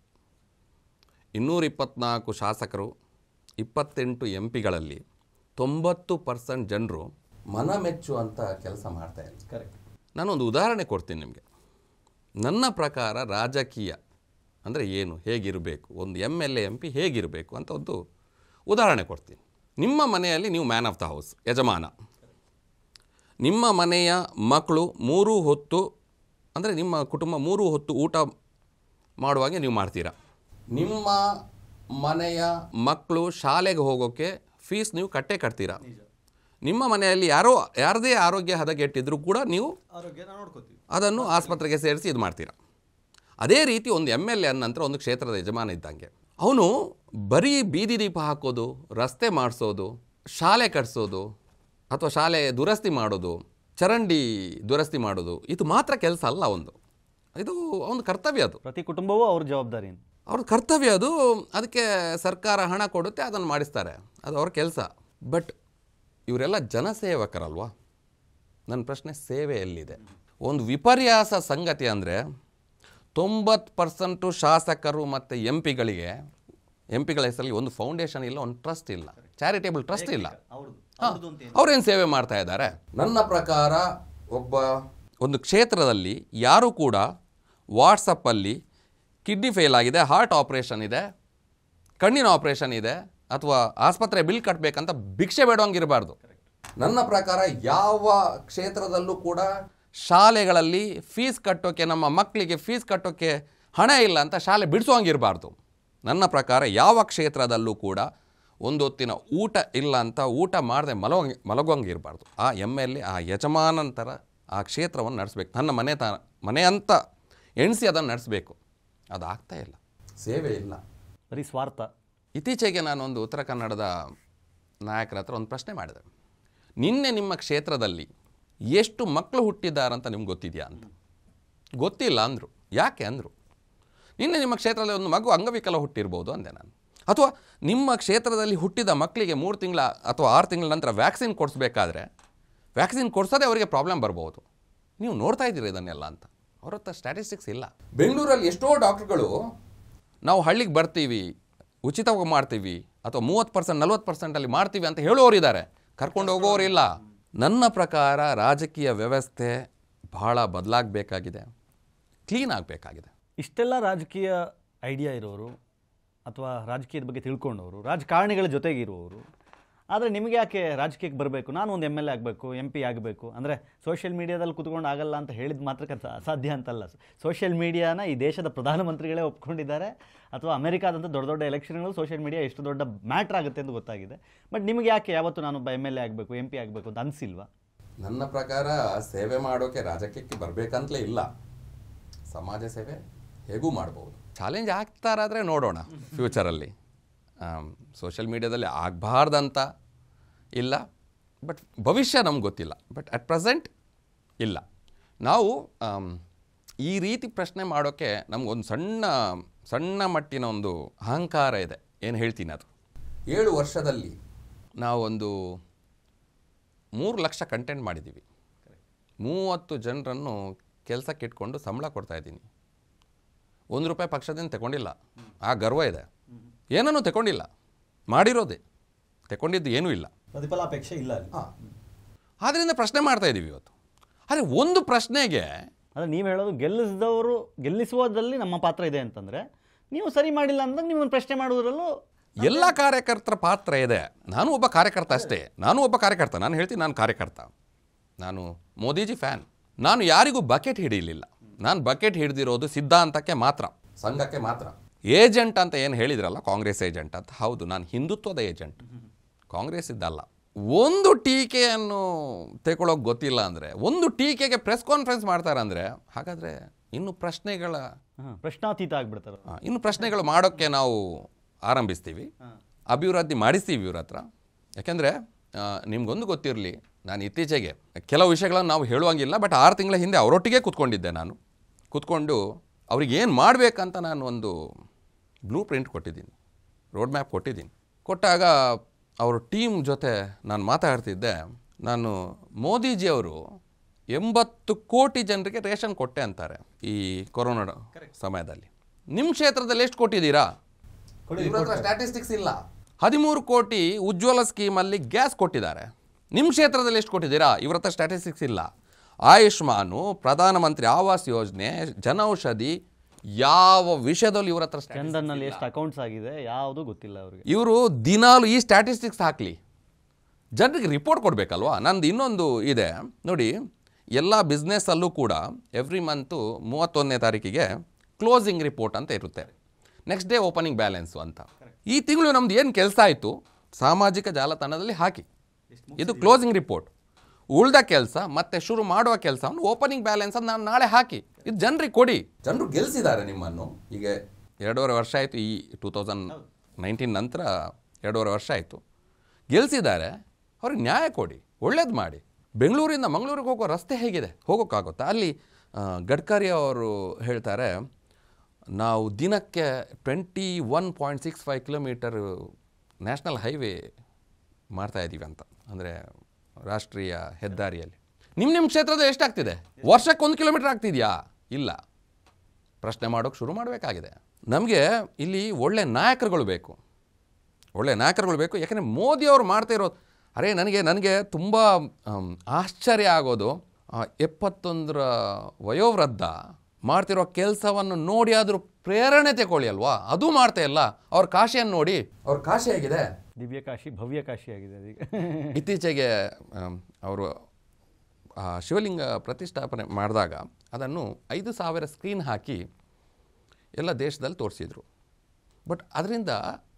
ಇನ್ನೂರ ಇಪ್ಪತ್ನಾಲ್ಕು ಶಾಸಕರು ಇಪ್ಪತ್ತೆಂಟು ಎಂ ಪಿಗಳಲ್ಲಿ ತೊಂಬತ್ತು ಪರ್ಸೆಂಟ್ ಜನರು ಮನ ಮೆಚ್ಚುವಂಥ ಕೆಲಸ ಮಾಡ್ತಾ ಇಲ್ಲ
ಕರೆಕ್ಟ್
ನಾನೊಂದು ಉದಾಹರಣೆ ಕೊಡ್ತೀನಿ ನಿಮಗೆ. ನನ್ನ ಪ್ರಕಾರ ರಾಜಕೀಯ ಅಂದರೆ ಏನು ಹೇಗಿರಬೇಕು ಒಂದು M L A M P ಹೇಗಿರಬೇಕು ಅಂತ ಒಂದು ಉದಾಹರಣೆ ಕೊಡ್ತೀನಿ. ನಿಮ್ಮ ಮನೆಯಲ್ಲಿ ನೀವು ಮ್ಯಾನ್ ಆಫ್ ದ ಹೌಸ್ ಯಜಮಾನ. ನಿಮ್ಮ ಮನೆಯ ಮಕ್ಕಳು ಮೂರು ಹೊತ್ತು ಅಂದರೆ ನಿಮ್ಮ ಕುಟುಂಬ ಮೂರು ಹೊತ್ತು ಊಟ ಮಾಡುವಾಗೆ ನೀವು ಮಾಡ್ತೀರಾ? ನಿಮ್ಮ ಮನೆಯ ಮಕ್ಕಳು ಶಾಲೆಗೆ ಹೋಗೋಕ್ಕೆ ಫೀಸ್ ನೀವು ಕಟ್ಟೆ ಕಟ್ತೀರಾ? ನಿಮ್ಮ ಮನೆಯಲ್ಲಿ ಯಾರೋ ಯಾರದೇ ಆರೋಗ್ಯ ಹದಗೆಟ್ಟಿದ್ರೂ ಕೂಡ ನೀವು
ಆರೋಗ್ಯ ನೋಡ್ಕೋತೀವಿ.
ಅದನ್ನು ಆಸ್ಪತ್ರೆಗೆ ಸೇರಿಸಿ ಇದು ಮಾಡ್ತೀರಾ? ಅದೇ ರೀತಿ ಒಂದು ಎಂ ಎಲ್ ಎ ನಂತರ ಒಂದು ಕ್ಷೇತ್ರದ ಯಜಮಾನ ಇದ್ದಂಗೆ. ಅವನು ಬರೀ ಬೀದಿ ದೀಪ ಹಾಕೋದು ರಸ್ತೆ ಮಾಡಿಸೋದು ಶಾಲೆ ಕಟ್ಸೋದು ಅಥವಾ ಶಾಲೆ ದುರಸ್ತಿ ಮಾಡೋದು ಚರಂಡಿ ದುರಸ್ತಿ ಮಾಡೋದು ಇದು ಮಾತ್ರ ಕೆಲಸ ಅಲ್ಲ ಒಂದು. ಇದು ಒಂದು ಕರ್ತವ್ಯ ಅದು.
ಪ್ರತಿ ಕುಟುಂಬವೂ ಅವ್ರ ಜವಾಬ್ದಾರಿ
ಅವ್ರ ಕರ್ತವ್ಯ ಅದು ಅದಕ್ಕೆ ಸರ್ಕಾರ ಹಣ ಕೊಡುತ್ತೆ ಅದನ್ನು ಮಾಡಿಸ್ತಾರೆ. ಅದು ಅವ್ರ ಕೆಲಸ. ಬಟ್ ಇವರೆಲ್ಲ ಜನಸೇವಕರಲ್ವಾ? ನನ್ನ ಪ್ರಶ್ನೆ ಸೇವೆ ಎಲ್ಲಿದೆ? ಒಂದು ವಿಪರ್ಯಾಸ ಸಂಗತಿ ಅಂದರೆ ತೊಂಬತ್ತು ಪರ್ಸೆಂಟು ಶಾಸಕರು ಮತ್ತು ಎಂ ಪಿಗಳಿಗೆ ಎಂ ಪಿಗಳ ಹೆಸರಲ್ಲಿ ಒಂದು ಫೌಂಡೇಶನ್ ಇಲ್ಲ ಒಂದು ಟ್ರಸ್ಟ್ ಇಲ್ಲ. ಚಾರಿಟೇಬಲ್ ಟ್ರಸ್ಟ್ ಇಲ್ಲ. ಅವ್ರೇನು ಸೇವೆ ಮಾಡ್ತಾ ಇದ್ದಾರೆ? ನನ್ನ ಪ್ರಕಾರ ಒಬ್ಬ ಒಂದು ಕ್ಷೇತ್ರದಲ್ಲಿ ಯಾರು ಕೂಡ ವಾಟ್ಸಪ್ಪಲ್ಲಿ ಕಿಡ್ನಿ ಫೇಲ್ ಆಗಿದೆ, ಹಾರ್ಟ್ ಆಪ್ರೇಷನ್ ಇದೆ, ಕಣ್ಣಿನ ಆಪ್ರೇಷನ್ ಇದೆ, ಅಥವಾ ಆಸ್ಪತ್ರೆ ಬಿಲ್ ಕಟ್ಟಬೇಕಂತ ಭಿಕ್ಷೆ ಬೇಡೋಂಗಿರಬಾರ್ದು ನನ್ನ ಪ್ರಕಾರ ಯಾವ ಕ್ಷೇತ್ರದಲ್ಲೂ ಕೂಡ ಶಾಲೆಗಳಲ್ಲಿ ಫೀಸ್ ಕಟ್ಟೋಕ್ಕೆ ನಮ್ಮ ಮಕ್ಕಳಿಗೆ ಫೀಸ್ ಕಟ್ಟೋಕ್ಕೆ ಹಣ ಇಲ್ಲ ಅಂತ ಶಾಲೆ ಬಿಡಿಸೋಂಗಿರಬಾರ್ದು. ನನ್ನ ಪ್ರಕಾರ ಯಾವ ಕ್ಷೇತ್ರದಲ್ಲೂ ಕೂಡ ಒಂದು ಹೊತ್ತಿನ ಊಟ ಇಲ್ಲ ಅಂತ ಊಟ ಮಾಡದೆ ಮಲಗೋಂಗೆ, ಮಲಗೋಂಗಿರಬಾರ್ದು. ಆ ಎಂ ಎಲ್ ಎ, ಆ ಯಜಮಾನಂತರ ಆ ಕ್ಷೇತ್ರವನ್ನು ನಡೆಸ್ಬೇಕು. ನನ್ನ ಮನೆ ತ, ಮನೆ ಅಂತ ಎಣಿಸಿ ಅದನ್ನು ನಡೆಸಬೇಕು. ಅದು ಆಗ್ತಾ ಇಲ್ಲ. ಸೇವೆ ಇಲ್ಲ.
ಬರೀ ಸ್ವಾರ್ಥ.
ಇತ್ತೀಚೆಗೆ ನಾನೊಂದು ಉತ್ತರ ಕನ್ನಡದ ನಾಯಕರ ಹತ್ರ ಒಂದು ಪ್ರಶ್ನೆ ಮಾಡಿದೆ. ನಿನ್ನೆ ನಿಮ್ಮ ಕ್ಷೇತ್ರದಲ್ಲಿ ಎಷ್ಟು ಮಕ್ಕಳು ಅಂತ ನಿಮ್ಗೆ ಗೊತ್ತಿದೆಯಾ ಅಂತ. ಗೊತ್ತಿಲ್ಲ ಅಂದರು. ಯಾಕೆ ಅಂದರು? ನಿನ್ನೆ ನಿಮ್ಮ ಕ್ಷೇತ್ರದಲ್ಲಿ ಒಂದು ಮಗು ಅಂಗವಿಕಲ ಹುಟ್ಟಿರ್ಬೋದು ಅಂದೆ ನಾನು. ಅಥವಾ ನಿಮ್ಮ ಕ್ಷೇತ್ರದಲ್ಲಿ ಹುಟ್ಟಿದ ಮಕ್ಕಳಿಗೆ ಮೂರು ತಿಂಗಳ ಅಥವಾ ಆರು ತಿಂಗಳ ನಂತರ ವ್ಯಾಕ್ಸಿನ್ ಕೊಡಿಸ್ಬೇಕಾದ್ರೆ ವ್ಯಾಕ್ಸಿನ್ ಕೊಡಿಸೋದೇ ಅವರಿಗೆ ಪ್ರಾಬ್ಲಮ್ ಬರ್ಬೋದು. ನೀವು ನೋಡ್ತಾ ಇದ್ದೀರಿ ಇದನ್ನೆಲ್ಲ ಅಂತ. ಅವ್ರ ಹತ್ರ ಸ್ಟ್ಯಾಟಿಸ್ಟಿಕ್ಸ್ ಇಲ್ಲ. ಬೆಂಗಳೂರಲ್ಲಿ ಎಷ್ಟೋ ಡಾಕ್ಟ್ರುಗಳು ನಾವು ಹಳ್ಳಿಗೆ ಬರ್ತೀವಿ ಉಚಿತವಾಗಿ ಮಾಡ್ತೀವಿ ಅಥವಾ ಮೂವತ್ತು ಪರ್ಸೆಂಟ್ ನಲ್ವತ್ತು ಪರ್ಸೆಂಟಲ್ಲಿ ಮಾಡ್ತೀವಿ ಅಂತ ಹೇಳೋರಿದ್ದಾರೆ ಕರ್ಕೊಂಡು ಹೋಗೋರಿಲ್ಲ ನನ್ನ ಪ್ರಕಾರ ರಾಜಕೀಯ ವ್ಯವಸ್ಥೆ ಬಹಳ ಬದಲಾಗಬೇಕಾಗಿದೆ. ಕ್ಲೀನ್ ಆಗಬೇಕಾಗಿದೆ.
ಇಷ್ಟೆಲ್ಲ ರಾಜಕೀಯ ಐಡಿಯಾ ಇರೋರು ಅಥವಾ ರಾಜಕೀಯದ ಬಗ್ಗೆ ತಿಳ್ಕೊಂಡವರು ರಾಜಕಾರಣಿಗಳ ಜೊತೆಗೆ ಇರುವವರು ಆದರೆ ನಿಮಗೆ ಯಾಕೆ ರಾಜಕೀಯಕ್ಕೆ ಬರಬೇಕು? ನಾನು ಒಂದು ಎಂ ಎಲ್ ಎ ಆಗಬೇಕು ಎಂ ಪಿ ಆಗಬೇಕು. ಅಂದರೆ ಸೋಷಿಯಲ್ ಮೀಡಿಯಾದಲ್ಲಿ ಕುತ್ಕೊಂಡು ಆಗಲ್ಲ ಅಂತ ಹೇಳಿದ ಮಾತ್ರಕ್ಕೆ ಅಸಾಧ್ಯ ಅಂತಲ್ಲ. ಸೋಷಿಯಲ್ ಮೀಡಿಯಾನ ಈ ದೇಶದ ಪ್ರಧಾನಮಂತ್ರಿಗಳೇ ಒಪ್ಕೊಂಡಿದ್ದಾರೆ. ಅಥವಾ ಅಮೆರಿಕಾದಂಥ ದೊಡ್ಡ ದೊಡ್ಡ ಎಲೆಕ್ಷನ್ಗಳು ಸೋಷಿಯಲ್ ಮೀಡಿಯಾ ಎಷ್ಟು ದೊಡ್ಡ ಮ್ಯಾಟ್ರ್ ಆಗುತ್ತೆ ಅಂತ ಗೊತ್ತಾಗಿದೆ. ಬಟ್ ನಿಮಗೆ ಯಾಕೆ ಯಾವತ್ತು ನಾನೊಬ್ಬ ಎಂ ಎಲ್ ಎ ಆಗಬೇಕು ಎಂ ಪಿ ಆಗಬೇಕು ಅಂತ ಅನಿಸಿಲ್ವಾ?
ನನ್ನ ಪ್ರಕಾರ ಸೇವೆ ಮಾಡೋಕೆ ರಾಜಕೀಯಕ್ಕೆ ಬರಬೇಕಂತಲೇ ಇಲ್ಲ. ಸಮಾಜ ಸೇವೆ ಹೇಗೂ ಮಾಡ್ಬೋದು. ಚಾಲೆಂಜ್ ಆಗ್ತಾರಾದರೆ ನೋಡೋಣ ಫ್ಯೂಚರಲ್ಲಿ ಸೋಷಿಯಲ್ ಮೀಡಿಯಾದಲ್ಲಿ ಆಗಬಾರ್ದಂತ ಇಲ್ಲ. ಬಟ್ ಭವಿಷ್ಯ ನಮ್ಗೆ ಗೊತ್ತಿಲ್ಲ. ಬಟ್ ಅಟ್ ಪ್ರೆಸೆಂಟ್ ಇಲ್ಲ. ನಾವು ಈ ರೀತಿ ಪ್ರಶ್ನೆ ಮಾಡೋಕ್ಕೆ ನಮಗೊಂದು ಸಣ್ಣ ಸಣ್ಣ ಮಟ್ಟಿನ ಒಂದು ಅಹಂಕಾರ ಇದೆ. ಏನು ಹೇಳ್ತೀನಿ ಅದು. ಏಳು ವರ್ಷದಲ್ಲಿ ನಾವೊಂದು ಮೂರು ಲಕ್ಷ ಕಂಟೆಂಟ್ ಮಾಡಿದ್ದೀವಿ ಮೂವತ್ತು ಜನರನ್ನು ಕೆಲಸಕ್ಕೆ ಇಟ್ಕೊಂಡು ಸಂಬಳ ಕೊಡ್ತಾ ಇದ್ದೀನಿ. ಒಂದು ರೂಪಾಯಿ ಪಕ್ಷದಿಂದ ತಗೊಂಡಿಲ್ಲ. ಆ ಗರ್ವ ಇದೆ. ಏನನ್ನೂ ತಗೊಂಡಿಲ್ಲ. ಮಾಡಿರೋದೇ. ತಗೊಂಡಿದ್ದು ಏನೂ ಇಲ್ಲ.
ಪ್ರತಿಫಲಾಪೇಕ್ಷೆ ಇಲ್ಲ ಅಲ್ಲಿ.
ಆದ್ದರಿಂದ ಪ್ರಶ್ನೆ ಮಾಡ್ತಾ ಇದ್ದೀವಿ ಇವತ್ತು. ಆದರೆ ಒಂದು ಪ್ರಶ್ನೆಗೆ
ಅಂದರೆ ನೀವು ಹೇಳೋದು ಗೆಲ್ಲಿಸಿದವರು ಗೆಲ್ಲಿಸುವುದರಲ್ಲಿ ನಮ್ಮ ಪಾತ್ರ ಇದೆ ಅಂತಂದರೆ ನೀವು ಸರಿ ಮಾಡಿಲ್ಲ ಅಂದಾಗ ನಿಮ್ಮನ್ನು ಪ್ರಶ್ನೆ ಮಾಡುವುದರಲ್ಲೂ
ಎಲ್ಲ ಕಾರ್ಯಕರ್ತರ ಪಾತ್ರ ಇದೆ. ನಾನು ಒಬ್ಬ ಕಾರ್ಯಕರ್ತ ಅಷ್ಟೇ. ನಾನು ಒಬ್ಬ ಕಾರ್ಯಕರ್ತ. ನಾನು ಹೇಳ್ತೀನಿ ನಾನು ಕಾರ್ಯಕರ್ತ. ನಾನು ಮೋದಿಜಿ ಫ್ಯಾನ್. ನಾನು ಯಾರಿಗೂ ಬಕೆಟ್ ಹಿಡಿಯಲಿಲ್ಲ ನಾನು ಬಕೆಟ್ ಹಿಡಿದಿರೋದು ಸಿದ್ಧಾಂತಕ್ಕೆ ಮಾತ್ರ ಸಂಘಕ್ಕೆ ಮಾತ್ರ. ಏಜೆಂಟ್ ಅಂತ ಏನು ಹೇಳಿದ್ರಲ್ಲ ಕಾಂಗ್ರೆಸ್ ಏಜೆಂಟ್ ಅಂತ? ಹೌದು ನಾನು ಹಿಂದುತ್ವದ ಏಜೆಂಟ್. ಕಾಂಗ್ರೆಸ್ ಇದ್ದಲ್ಲ. ಒಂದು ಟೀಕೆಯನ್ನು ತಗೊಳ್ಳೋಕೆ ಗೊತ್ತಿಲ್ಲ ಅಂದರೆ ಒಂದು ಟೀಕೆಗೆ ಪ್ರೆಸ್ ಕಾನ್ಫರೆನ್ಸ್ ಮಾಡ್ತಾರಂದರೆ ಹಾಗಾದರೆ ಇನ್ನು ಪ್ರಶ್ನೆಗಳ
ಪ್ರಶ್ನಾತೀತ ಆಗಿಬಿಡ್ತಾರೆ.
ಇನ್ನು ಪ್ರಶ್ನೆಗಳು ಮಾಡೋಕ್ಕೆ ನಾವು ಆರಂಭಿಸ್ತೀವಿ. ಅಭಿವೃದ್ಧಿ ಮಾಡಿಸ್ತೀವಿ ಇವ್ರ ಹತ್ರ. ಯಾಕೆಂದರೆ ನಿಮಗೊಂದು ಗೊತ್ತಿರಲಿ ನಾನು ಇತ್ತೀಚೆಗೆ ಕೆಲವು ವಿಷಯಗಳನ್ನು ನಾವು ಹೇಳುವಂಗಿಲ್ಲ ಬಟ್ ಆರು ತಿಂಗಳ ಹಿಂದೆ ಅವರೊಟ್ಟಿಗೆ ಕೂತ್ಕೊಂಡಿದ್ದೆ ನಾನು. ಕೂತ್ಕೊಂಡು ಅವ್ರಿಗೆ ಏನು ಮಾಡಬೇಕಂತ ನಾನು ಒಂದು ಬ್ಲೂ ಪ್ರಿಂಟ್ ಕೊಟ್ಟಿದ್ದೀನಿ. ರೋಡ್ ಮ್ಯಾಪ್ ಕೊಟ್ಟಿದ್ದೀನಿ. ಕೊಟ್ಟಾಗ ಅವ್ರ ಟೀಮ್ ಜೊತೆ ನಾನು ಮಾತಾಡ್ತಿದ್ದೆ ನಾನು ಮೋದಿಜಿಯವರು ಎಂಬತ್ತು ಕೋಟಿ ಜನರಿಗೆ ರೇಷನ್ ಕೊಟ್ಟೆ ಅಂತಾರೆ ಈ ಕೊರೋನಾ ಸಮಯದಲ್ಲಿ. ನಿಮ್ಮ ಕ್ಷೇತ್ರದಲ್ಲಿ ಎಷ್ಟು ಕೊಟ್ಟಿದ್ದೀರಾ ಸ್ಟ್ಯಾಟಿಸ್ಟಿಕ್ಸ್ ಇಲ್ಲ. ಹದಿಮೂರು ಕೋಟಿ ಉಜ್ವಲ ಸ್ಕೀಮಲ್ಲಿ ಗ್ಯಾಸ್ ಕೊಟ್ಟಿದ್ದಾರೆ. ನಿಮ್ಮ ಕ್ಷೇತ್ರದಲ್ಲಿ ಎಷ್ಟು ಕೊಟ್ಟಿದ್ದೀರಾ ಇವ್ರ ಹತ್ರ ಸ್ಟ್ಯಾಟಿಸ್ಟಿಕ್ಸ್ ಇಲ್ಲ. ಆಯುಷ್ಮಾನು ಪ್ರಧಾನಮಂತ್ರಿ ಆವಾಸ್ ಯೋಜನೆ ಜನೌಷಧಿ ಯಾವ ವಿಷಯದಲ್ಲಿ ಇವ್ರ ಹತ್ರ
ಚಂದನ್ನಲ್ಲಿ ಎಷ್ಟು ಅಕೌಂಟ್ಸ್ ಆಗಿದೆ ಯಾವುದು ಗೊತ್ತಿಲ್ಲ ಅವ್ರಿಗೆ.
ಇವರು ದಿನಾಲು ಈ ಸ್ಟ್ಯಾಟಿಸ್ಟಿಕ್ಸ್ ಹಾಕಲಿ. ಜನರಿಗೆ ರಿಪೋರ್ಟ್ ಕೊಡಬೇಕಲ್ವಾ? ನಂದು ಇನ್ನೊಂದು ಇದೆ. ನೋಡಿ ಎಲ್ಲ ಬಿಸ್ನೆಸ್ಸಲ್ಲೂ ಕೂಡ ಎವ್ರಿ ಮಂತು ಮೂವತ್ತೊಂದನೇ ತಾರೀಕಿಗೆ ಕ್ಲೋಸಿಂಗ್ ರಿಪೋರ್ಟ್ ಅಂತ ಇರುತ್ತೆ. ನೆಕ್ಸ್ಟ್ ಡೇ ಓಪನಿಂಗ್ ಬ್ಯಾಲೆನ್ಸು ಅಂತ. ಈ ತಿಂಗಳು ನಮ್ದು ಏನು ಕೆಲಸ ಆಯಿತು? ಸಾಮಾಜಿಕ ಜಾಲತಾಣದಲ್ಲಿ ಹಾಕಿ. ಇದು ಕ್ಲೋಸಿಂಗ್ ರಿಪೋರ್ಟ್ ಉಳ್ದ ಕೆಲಸ ಮತ್ತೆ ಶುರು ಮಾಡುವ ಕೆಲಸವನ್ನು ಓಪನಿಂಗ್ ಬ್ಯಾಲೆನ್ಸ್ ಅಂತ ನಾನು ನಾಳೆ ಹಾಕಿ. ಇದು ಜನರಿಗೆ ಕೊಡಿ. ಜನರು ಗೆಲ್ಸಿದ್ದಾರೆ ನಿಮ್ಮನ್ನು. ಈಗ ಎರಡೂವರೆ ವರ್ಷ ಆಯಿತು ಈ ಟೂ ತೌಸಂಡ್ ನೈನ್ಟೀನ್ ನಂತರ ಎರಡೂವರೆ ವರ್ಷ ಆಯಿತು. ಗೆಲ್ಸಿದ್ದಾರೆ ಅವ್ರಿಗೆ ನ್ಯಾಯ ಕೊಡಿ ಒಳ್ಳೇದು ಮಾಡಿ. ಬೆಂಗಳೂರಿಂದ ಮಂಗಳೂರಿಗೆ ಹೋಗೋ ರಸ್ತೆ ಹೇಗಿದೆ? ಹೋಗೋಕ್ಕಾಗುತ್ತಾ? ಅಲ್ಲಿ ಗಡ್ಕರಿ ಅವರು ಹೇಳ್ತಾರೆ ನಾವು ದಿನಕ್ಕೆ twenty one point six five kilometre national highway ಮಾಡ್ತಾ ಇದ್ದೀವಿ ಅಂತ. ಅಂದರೆ ರಾಷ್ಟ್ರೀಯ ಹೆದ್ದಾರಿಯಲ್ಲಿ. ನಿಮ್ಮ ನಿಮ್ಮ ಕ್ಷೇತ್ರದ ಎಷ್ಟಾಗ್ತಿದೆ? ವರ್ಷಕ್ಕೆ ಒಂದು ಕಿಲೋಮೀಟರ್ ಆಗ್ತಿದೆಯಾ? ಇಲ್ಲ. ಪ್ರಶ್ನೆ ಮಾಡೋಕ್ಕೆ ಶುರು ಮಾಡಬೇಕಾಗಿದೆ. ನಮಗೆ ಇಲ್ಲಿ ಒಳ್ಳೆ ನಾಯಕರುಗಳು ಬೇಕು. ಒಳ್ಳೆ ನಾಯಕರುಗಳು ಬೇಕು. ಯಾಕಂದರೆ ಮೋದಿ ಅವರು ಮಾಡ್ತಾ ಇರೋದು ಅರೆ ನನಗೆ ನನಗೆ ತುಂಬ ಆಶ್ಚರ್ಯ ಆಗೋದು ಎಪ್ಪತ್ತೊಂದರ ವಯೋವೃದ್ಧ ಮಾಡ್ತಿರೋ ಕೆಲಸವನ್ನು ನೋಡಿ ಆದರೂ ಪ್ರೇರಣೆ ತಗೊಳ್ಳಿ ಅಲ್ವಾ? ಅದು ಮಾಡ್ತಾ ಇಲ್ಲ. ಅವ್ರ ಕಾಶಿಯನ್ನು ನೋಡಿ. ಅವ್ರ ಕಾಶಿ ಆಗಿದೆ
ದಿವ್ಯ ಕಾಶಿ ಭವ್ಯ ಕಾಶಿ ಆಗಿದೆ ಅದೀಗ.
ಇತ್ತೀಚೆಗೆ ಅವರು ಶಿವಲಿಂಗ ಪ್ರತಿಷ್ಠಾಪನೆ ಮಾಡಿದಾಗ ಅದನ್ನು ಐದು ಸಾವಿರ ಸ್ಕ್ರೀನ್ ಹಾಕಿ ಎಲ್ಲ ದೇಶದಲ್ಲಿ ತೋರಿಸಿದರು. ಬಟ್ ಅದರಿಂದ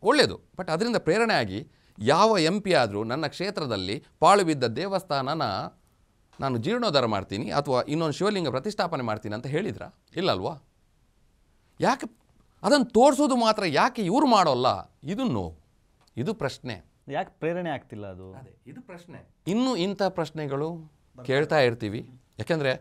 ಒಳ್ಳೆಯದು ಬಟ್ ಅದರಿಂದ ಪ್ರೇರಣೆ ಆಗಿ ಯಾವ ಎಂ ಪಿ ಆದರೂ ನನ್ನ ಕ್ಷೇತ್ರದಲ್ಲಿ ಪಾಳು ಬಿದ್ದ ದೇವಸ್ಥಾನನ ನಾನು ಜೀರ್ಣೋದ್ಧಾರ ಮಾಡ್ತೀನಿ ಅಥವಾ ಇನ್ನೊಂದು ಶಿವಲಿಂಗ ಪ್ರತಿಷ್ಠಾಪನೆ ಮಾಡ್ತೀನಿ ಅಂತ ಹೇಳಿದ್ರ? ಇಲ್ಲಲ್ವಾ? ಯಾಕೆ ಅದನ್ನು ತೋರಿಸೋದು ಮಾತ್ರ ಯಾಕೆ ಇವ್ರು ಮಾಡೋಲ್ಲ? ಇದು ನೋವು. ಇದು ಪ್ರಶ್ನೆ.
ಯಾಕೆ ಪ್ರೇರಣೆ ಆಗ್ತಿಲ್ಲ ಅದು
ಇದು ಪ್ರಶ್ನೆ. ಇನ್ನು ಇಂಥ ಪ್ರಶ್ನೆಗಳು ಕೇಳ್ತಾ ಇರ್ತೀವಿ. ಯಾಕೆಂದರೆ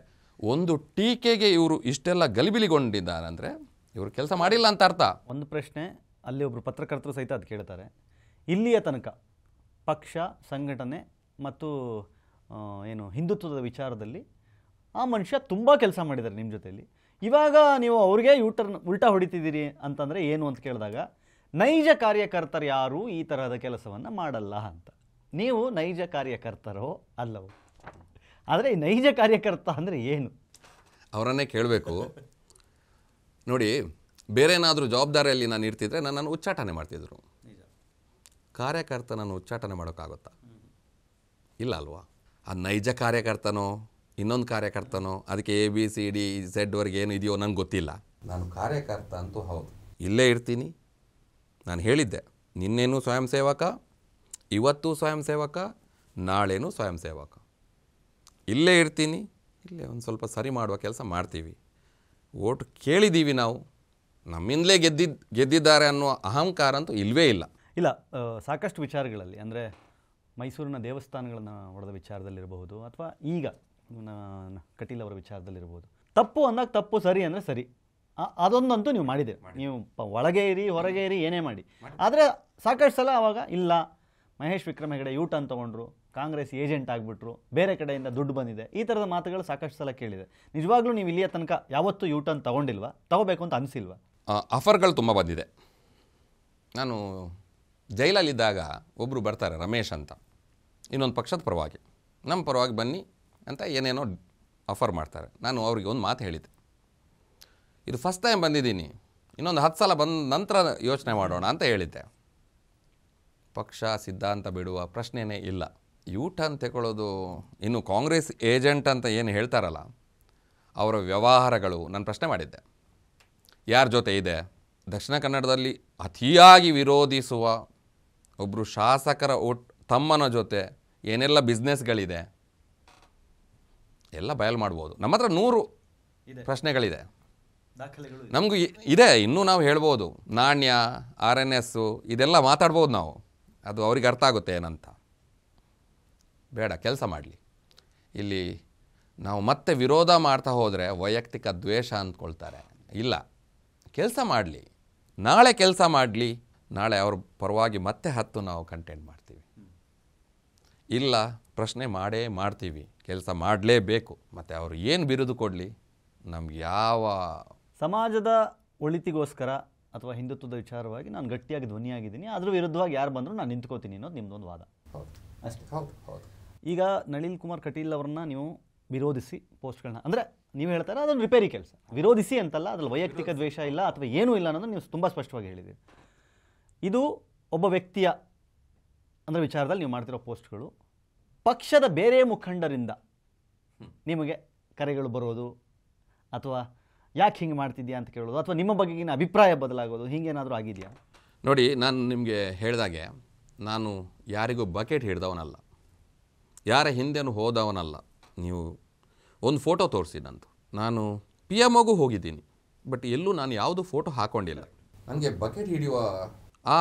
ಒಂದು ಟೀಕೆಗೆ ಇವರು ಇಷ್ಟೆಲ್ಲ ಗಲಿಬಿಲಿಗೊಂಡಿದ್ದಾರೆ ಅಂದರೆ ಇವರು ಕೆಲಸ ಮಾಡಿಲ್ಲ ಅಂತ ಅರ್ಥ.
ಒಂದು ಪ್ರಶ್ನೆ ಅಲ್ಲಿ ಒಬ್ಬರು ಪತ್ರಕರ್ತರು ಸಹಿತ ಅದು ಕೇಳ್ತಾರೆ. ಇಲ್ಲಿಯ ತನಕ ಪಕ್ಷ ಸಂಘಟನೆ ಮತ್ತು ಏನು ಹಿಂದುತ್ವದ ವಿಚಾರದಲ್ಲಿ ಆ ಮನುಷ್ಯ ತುಂಬ ಕೆಲಸ ಮಾಡಿದ್ದಾರೆ ನಿಮ್ಮ ಜೊತೆಯಲ್ಲಿ. ಇವಾಗ ನೀವು ಅವ್ರಿಗೆ ಯೂಟರ್ನ್ ಉಲ್ಟಾ ಹೊಡಿತಿದ್ದೀರಿ ಅಂತಂದರೆ ಏನು ಅಂತ ಕೇಳಿದಾಗ ನೈಜ ಕಾರ್ಯಕರ್ತರು ಯಾರೂ ಈ ತರಹದ ಕೆಲಸವನ್ನು ಮಾಡಲ್ಲ ಅಂತ. ನೀವು ನೈಜ ಕಾರ್ಯಕರ್ತರೋ ಅಲ್ಲವೋ? ಆದರೆ ಈ ನೈಜ ಕಾರ್ಯಕರ್ತ ಅಂದರೆ ಏನು?
ಅವರನ್ನೇ ಕೇಳಬೇಕು. ನೋಡಿ ಬೇರೆ ಏನಾದರೂ ಜವಾಬ್ದಾರಿಯಲ್ಲಿ ನಾನು ಇರ್ತಿದ್ರೆ ನನ್ನನ್ನು ಉಚ್ಚಾಟನೆ ಮಾಡ್ತಿದ್ರು. ಕಾರ್ಯಕರ್ತನನ್ನು ಉಚ್ಚಾಟನೆ ಮಾಡೋಕ್ಕಾಗುತ್ತಾ? ಇಲ್ಲ ಅಲ್ವಾ? ಆ ನೈಜ ಕಾರ್ಯಕರ್ತನೋ ಇನ್ನೊಂದು ಕಾರ್ಯಕರ್ತನೋ ಅದಕ್ಕೆ ಎ ಬಿ ಸಿ ಡಿ ಝೆಡ್ವರೆಗೆ ಏನು ಇದೆಯೋ ನಂಗೆ ಗೊತ್ತಿಲ್ಲ. ನಾನು ಕಾರ್ಯಕರ್ತ ಅಂತೂ ಹೌದು. ಇಲ್ಲೇ ಇರ್ತೀನಿ. ನಾನು ಹೇಳಿದ್ದೆ ನಿನ್ನೇನು ಸ್ವಯಂ ಸೇವಕ ಇವತ್ತು ಸ್ವಯಂ ಸೇವಕ ನಾಳೇನು ಸ್ವಯಂ ಸೇವಕ. ಇಲ್ಲೇ ಇರ್ತೀನಿ ಇಲ್ಲೇ ಒಂದು ಸ್ವಲ್ಪ ಸರಿ ಮಾಡುವ ಕೆಲಸ ಮಾಡ್ತೀವಿ. ಓಟ್ ಕೇಳಿದ್ದೀವಿ ನಾವು ನಮ್ಮಿಂದಲೇ ಗೆದ್ದಿದ್ದು ಗೆದ್ದಿದ್ದಾರೆ ಅನ್ನೋ ಅಹಂಕಾರ ಅಂತೂ ಇಲ್ಲವೇ ಇಲ್ಲ.
ಇಲ್ಲ ಸಾಕಷ್ಟು ವಿಚಾರಗಳಲ್ಲಿ ಅಂದರೆ ಮೈಸೂರಿನ ದೇವಸ್ಥಾನಗಳನ್ನು ಹೊಡೆದ ವಿಚಾರದಲ್ಲಿರಬಹುದು ಅಥವಾ ಈಗ ಕಟೀಲ್ ಅವರ ವಿಚಾರದಲ್ಲಿರ್ಬೋದು ತಪ್ಪು ಅಂದಾಗ ತಪ್ಪು ಸರಿ ಅಂದರೆ ಸರಿ. ಅದೊಂದಂತೂ ನೀವು ಮಾಡಿದೆ. ನೀವು ಪ- ಒಳಗೆ ಇರಿ ಹೊರಗೆ ಇರಿ ಏನೇ ಮಾಡಿ. ಆದರೆ ಸಾಕಷ್ಟು ಸಲ ಆವಾಗ ಇಲ್ಲ Mahesh Vikram Hegde U turn turn ತೊಗೊಂಡ್ರು ಕಾಂಗ್ರೆಸ್ ಏಜೆಂಟ್ ಆಗಿಬಿಟ್ರು, ಬೇರೆ ಕಡೆಯಿಂದ ದುಡ್ಡು ಬಂದಿದೆ, ಈ ಥರದ ಮಾತುಗಳು ಸಾಕಷ್ಟು ಸಲ ಕೇಳಿದೆ. ನಿಜವಾಗ್ಲೂ ನೀವು ಇಲ್ಲಿಯ ತನಕ ಯಾವತ್ತೂ ಯೂ ಟರ್ನ್ ತೊಗೊಂಡಿಲ್ವಾ? ತಗೋಬೇಕು ಅಂತ ಅನಿಸಿಲ್ವಾ?
ಆಫರ್ಗಳು ತುಂಬ ಬಂದಿದೆ. ನಾನು ಜೈಲಲ್ಲಿದ್ದಾಗ ಒಬ್ಬರು ಬರ್ತಾರೆ, ರಮೇಶ್ ಅಂತ. ಇನ್ನೊಂದು ಪಕ್ಷದ ಪರವಾಗಿ. ನಮ್ಮ ಪರವಾಗಿ ಬನ್ನಿ ಅಂತ ಏನೇನೋ ಆಫರ್ ಮಾಡ್ತಾರೆ. ನಾನು ಅವ್ರಿಗೆ ಒಂದು ಮಾತು ಹೇಳಿದ್ದೆ. ಇದು ಫಸ್ಟ್ ಟೈಮ್ ಬಂದಿದ್ದೀನಿ. ಇನ್ನೊಂದು ಹತ್ತು ಸಲ ಬಂದ ನಂತರ ಯೋಚನೆ ಮಾಡೋಣ ಅಂತ ಹೇಳಿದ್ದೆ. ಪಕ್ಷ ಸಿದ್ಧಾಂತ ಬಿಡುವ ಪ್ರಶ್ನೆಯೇ ಇಲ್ಲ. ಯೂ ಟರ್ನ್ ತಗೊಳ್ಳೋದು ಇನ್ನು ಕಾಂಗ್ರೆಸ್ ಏಜೆಂಟ್ ಅಂತ ಏನು ಹೇಳ್ತಾರಲ್ಲ ಅವರ ವ್ಯವಹಾರಗಳು ನಾನು ಪ್ರಶ್ನೆ ಮಾಡಿದ್ದೆ. ಯಾರ ಜೊತೆ ಇದೆ? ದಕ್ಷಿಣ ಕನ್ನಡದಲ್ಲಿ ಅತಿಯಾಗಿ ವಿರೋಧಿಸುವ ಒಬ್ಬರು ಶಾಸಕರ ಒಟ್ ತಮ್ಮನ ಜೊತೆ ಏನೆಲ್ಲ ಬಿಸ್ನೆಸ್ಗಳಿದೆ ಎಲ್ಲ ಬಯಲು ಮಾಡ್ಬೋದು. ನಮ್ಮ ಹತ್ರ ನೂರು ಪ್ರಶ್ನೆಗಳಿದೆ. ನಮಗೂ ಇದೆ ಇನ್ನೂ ನಾವು ಹೇಳ್ಬೋದು. ನಾಣ್ಯ ಆರ್ ಎನ್ ಎಸ್ಸು ಇದೆಲ್ಲ ಮಾತಾಡ್ಬೋದು ನಾವು. ಅದು ಅವ್ರಿಗೆ ಅರ್ಥ ಆಗುತ್ತೆ ಏನಂತ. ಬೇಡ ಕೆಲಸ ಮಾಡಲಿ. ಇಲ್ಲಿ ನಾವು ಮತ್ತೆ ವಿರೋಧ ಮಾಡ್ತಾ ಹೋದರೆ ವೈಯಕ್ತಿಕ ದ್ವೇಷ ಅಂದ್ಕೊಳ್ತಾರೆ. ಇಲ್ಲ ಕೆಲಸ ಮಾಡಲಿ. ನಾಳೆ ಕೆಲಸ ಮಾಡಲಿ. ನಾಳೆ ಅವ್ರ ಪರವಾಗಿ ಮತ್ತೆ ಹತ್ತು ನಾವು ಕಂಟೆಂಟ್ ಮಾಡ್ತೀವಿ. ಇಲ್ಲ ಪ್ರಶ್ನೆ ಮಾಡೇ ಮಾಡ್ತೀವಿ. ಕೆಲಸ ಮಾಡಲೇಬೇಕು. ಮತ್ತು ಅವರು ಏನು ಬಿರುದು ಕೊಡಲಿ? ನಮ್ಗೆ ಯಾವ
ಸಮಾಜದ ಒಳಿತಿಗೋಸ್ಕರ ಅಥವಾ ಹಿಂದುತ್ವದ ವಿಚಾರವಾಗಿ ನಾನು ಗಟ್ಟಿಯಾಗಿ ಧ್ವನಿಯಾಗಿದ್ದೀನಿ. ಅದ್ರ ವಿರುದ್ಧವಾಗಿ ಯಾರು ಬಂದರೂ ನಾನು ನಿಂತ್ಕೋತೀನಿ ಅನ್ನೋದು ನಿಮ್ಮದೊಂದು ವಾದ. ಹೌದು. ಅಷ್ಟೇ.
ಹೌದು ಹೌದು.
ಈಗ ನಳಿನ್ ಕುಮಾರ್ ಕಟೀಲ್ ಅವ್ರನ್ನ ನೀವು ವಿರೋಧಿಸಿ ಪೋಸ್ಟ್ಗಳನ್ನ, ಅಂದರೆ ನೀವು ಹೇಳ್ತಾರೆ ಅದೊಂದು ರಿಪೇರಿ ಕೆಲಸ. ವಿರೋಧಿಸಿ ಅಂತಲ್ಲ, ಅದ್ರಲ್ಲಿ ವೈಯಕ್ತಿಕ ದ್ವೇಷ ಇಲ್ಲ ಅಥವಾ ಏನೂ ಇಲ್ಲ ಅನ್ನೋದು ನೀವು ತುಂಬ ಸ್ಪಷ್ಟವಾಗಿ ಹೇಳಿದ್ದೀರಿ. ಇದು ಒಬ್ಬ ವ್ಯಕ್ತಿಯ, ಅಂದರೆ ವಿಚಾರದಲ್ಲಿ ನೀವು ಮಾಡ್ತಿರೋ ಪೋಸ್ಟ್ಗಳು. ಪಕ್ಷದ ಬೇರೆ ಮುಖಂಡರಿಂದ ನಿಮಗೆ ಕರೆಗಳು ಬರೋದು, ಅಥವಾ ಯಾಕೆ ಹಿಂಗೆ ಮಾಡ್ತಿದ್ಯಾ ಅಂತ ಕೇಳೋದು, ಅಥವಾ ನಿಮ್ಮ ಬಗೆಗಿನ ಅಭಿಪ್ರಾಯ ಬದಲಾಗೋದು ಹಿಂಗೇನಾದರೂ ಆಗಿದೆಯಾ?
ನೋಡಿ, ನಾನು ನಿಮಗೆ ಹೇಳಿದಾಗೆ, ನಾನು ಯಾರಿಗೂ ಬಕೆಟ್ ಹಿಡ್ದವನಲ್ಲ. ಯಾರ ಹಿಂದೆನೂ ಹೋದವನಲ್ಲ. ನೀವು ಒಂದು ಫೋಟೋ ತೋರಿಸಿ ನಂದು. ನಾನು ಪಿ ಎಂ ಒಗೂ ಹೋಗಿದ್ದೀನಿ ಬಟ್ ಎಲ್ಲೂ ನಾನು ಯಾವುದು ಫೋಟೋ ಹಾಕ್ಕೊಂಡಿಲ್ಲ ನನಗೆ ಬಕೆಟ್ ಹಿಡಿಯುವ ಆ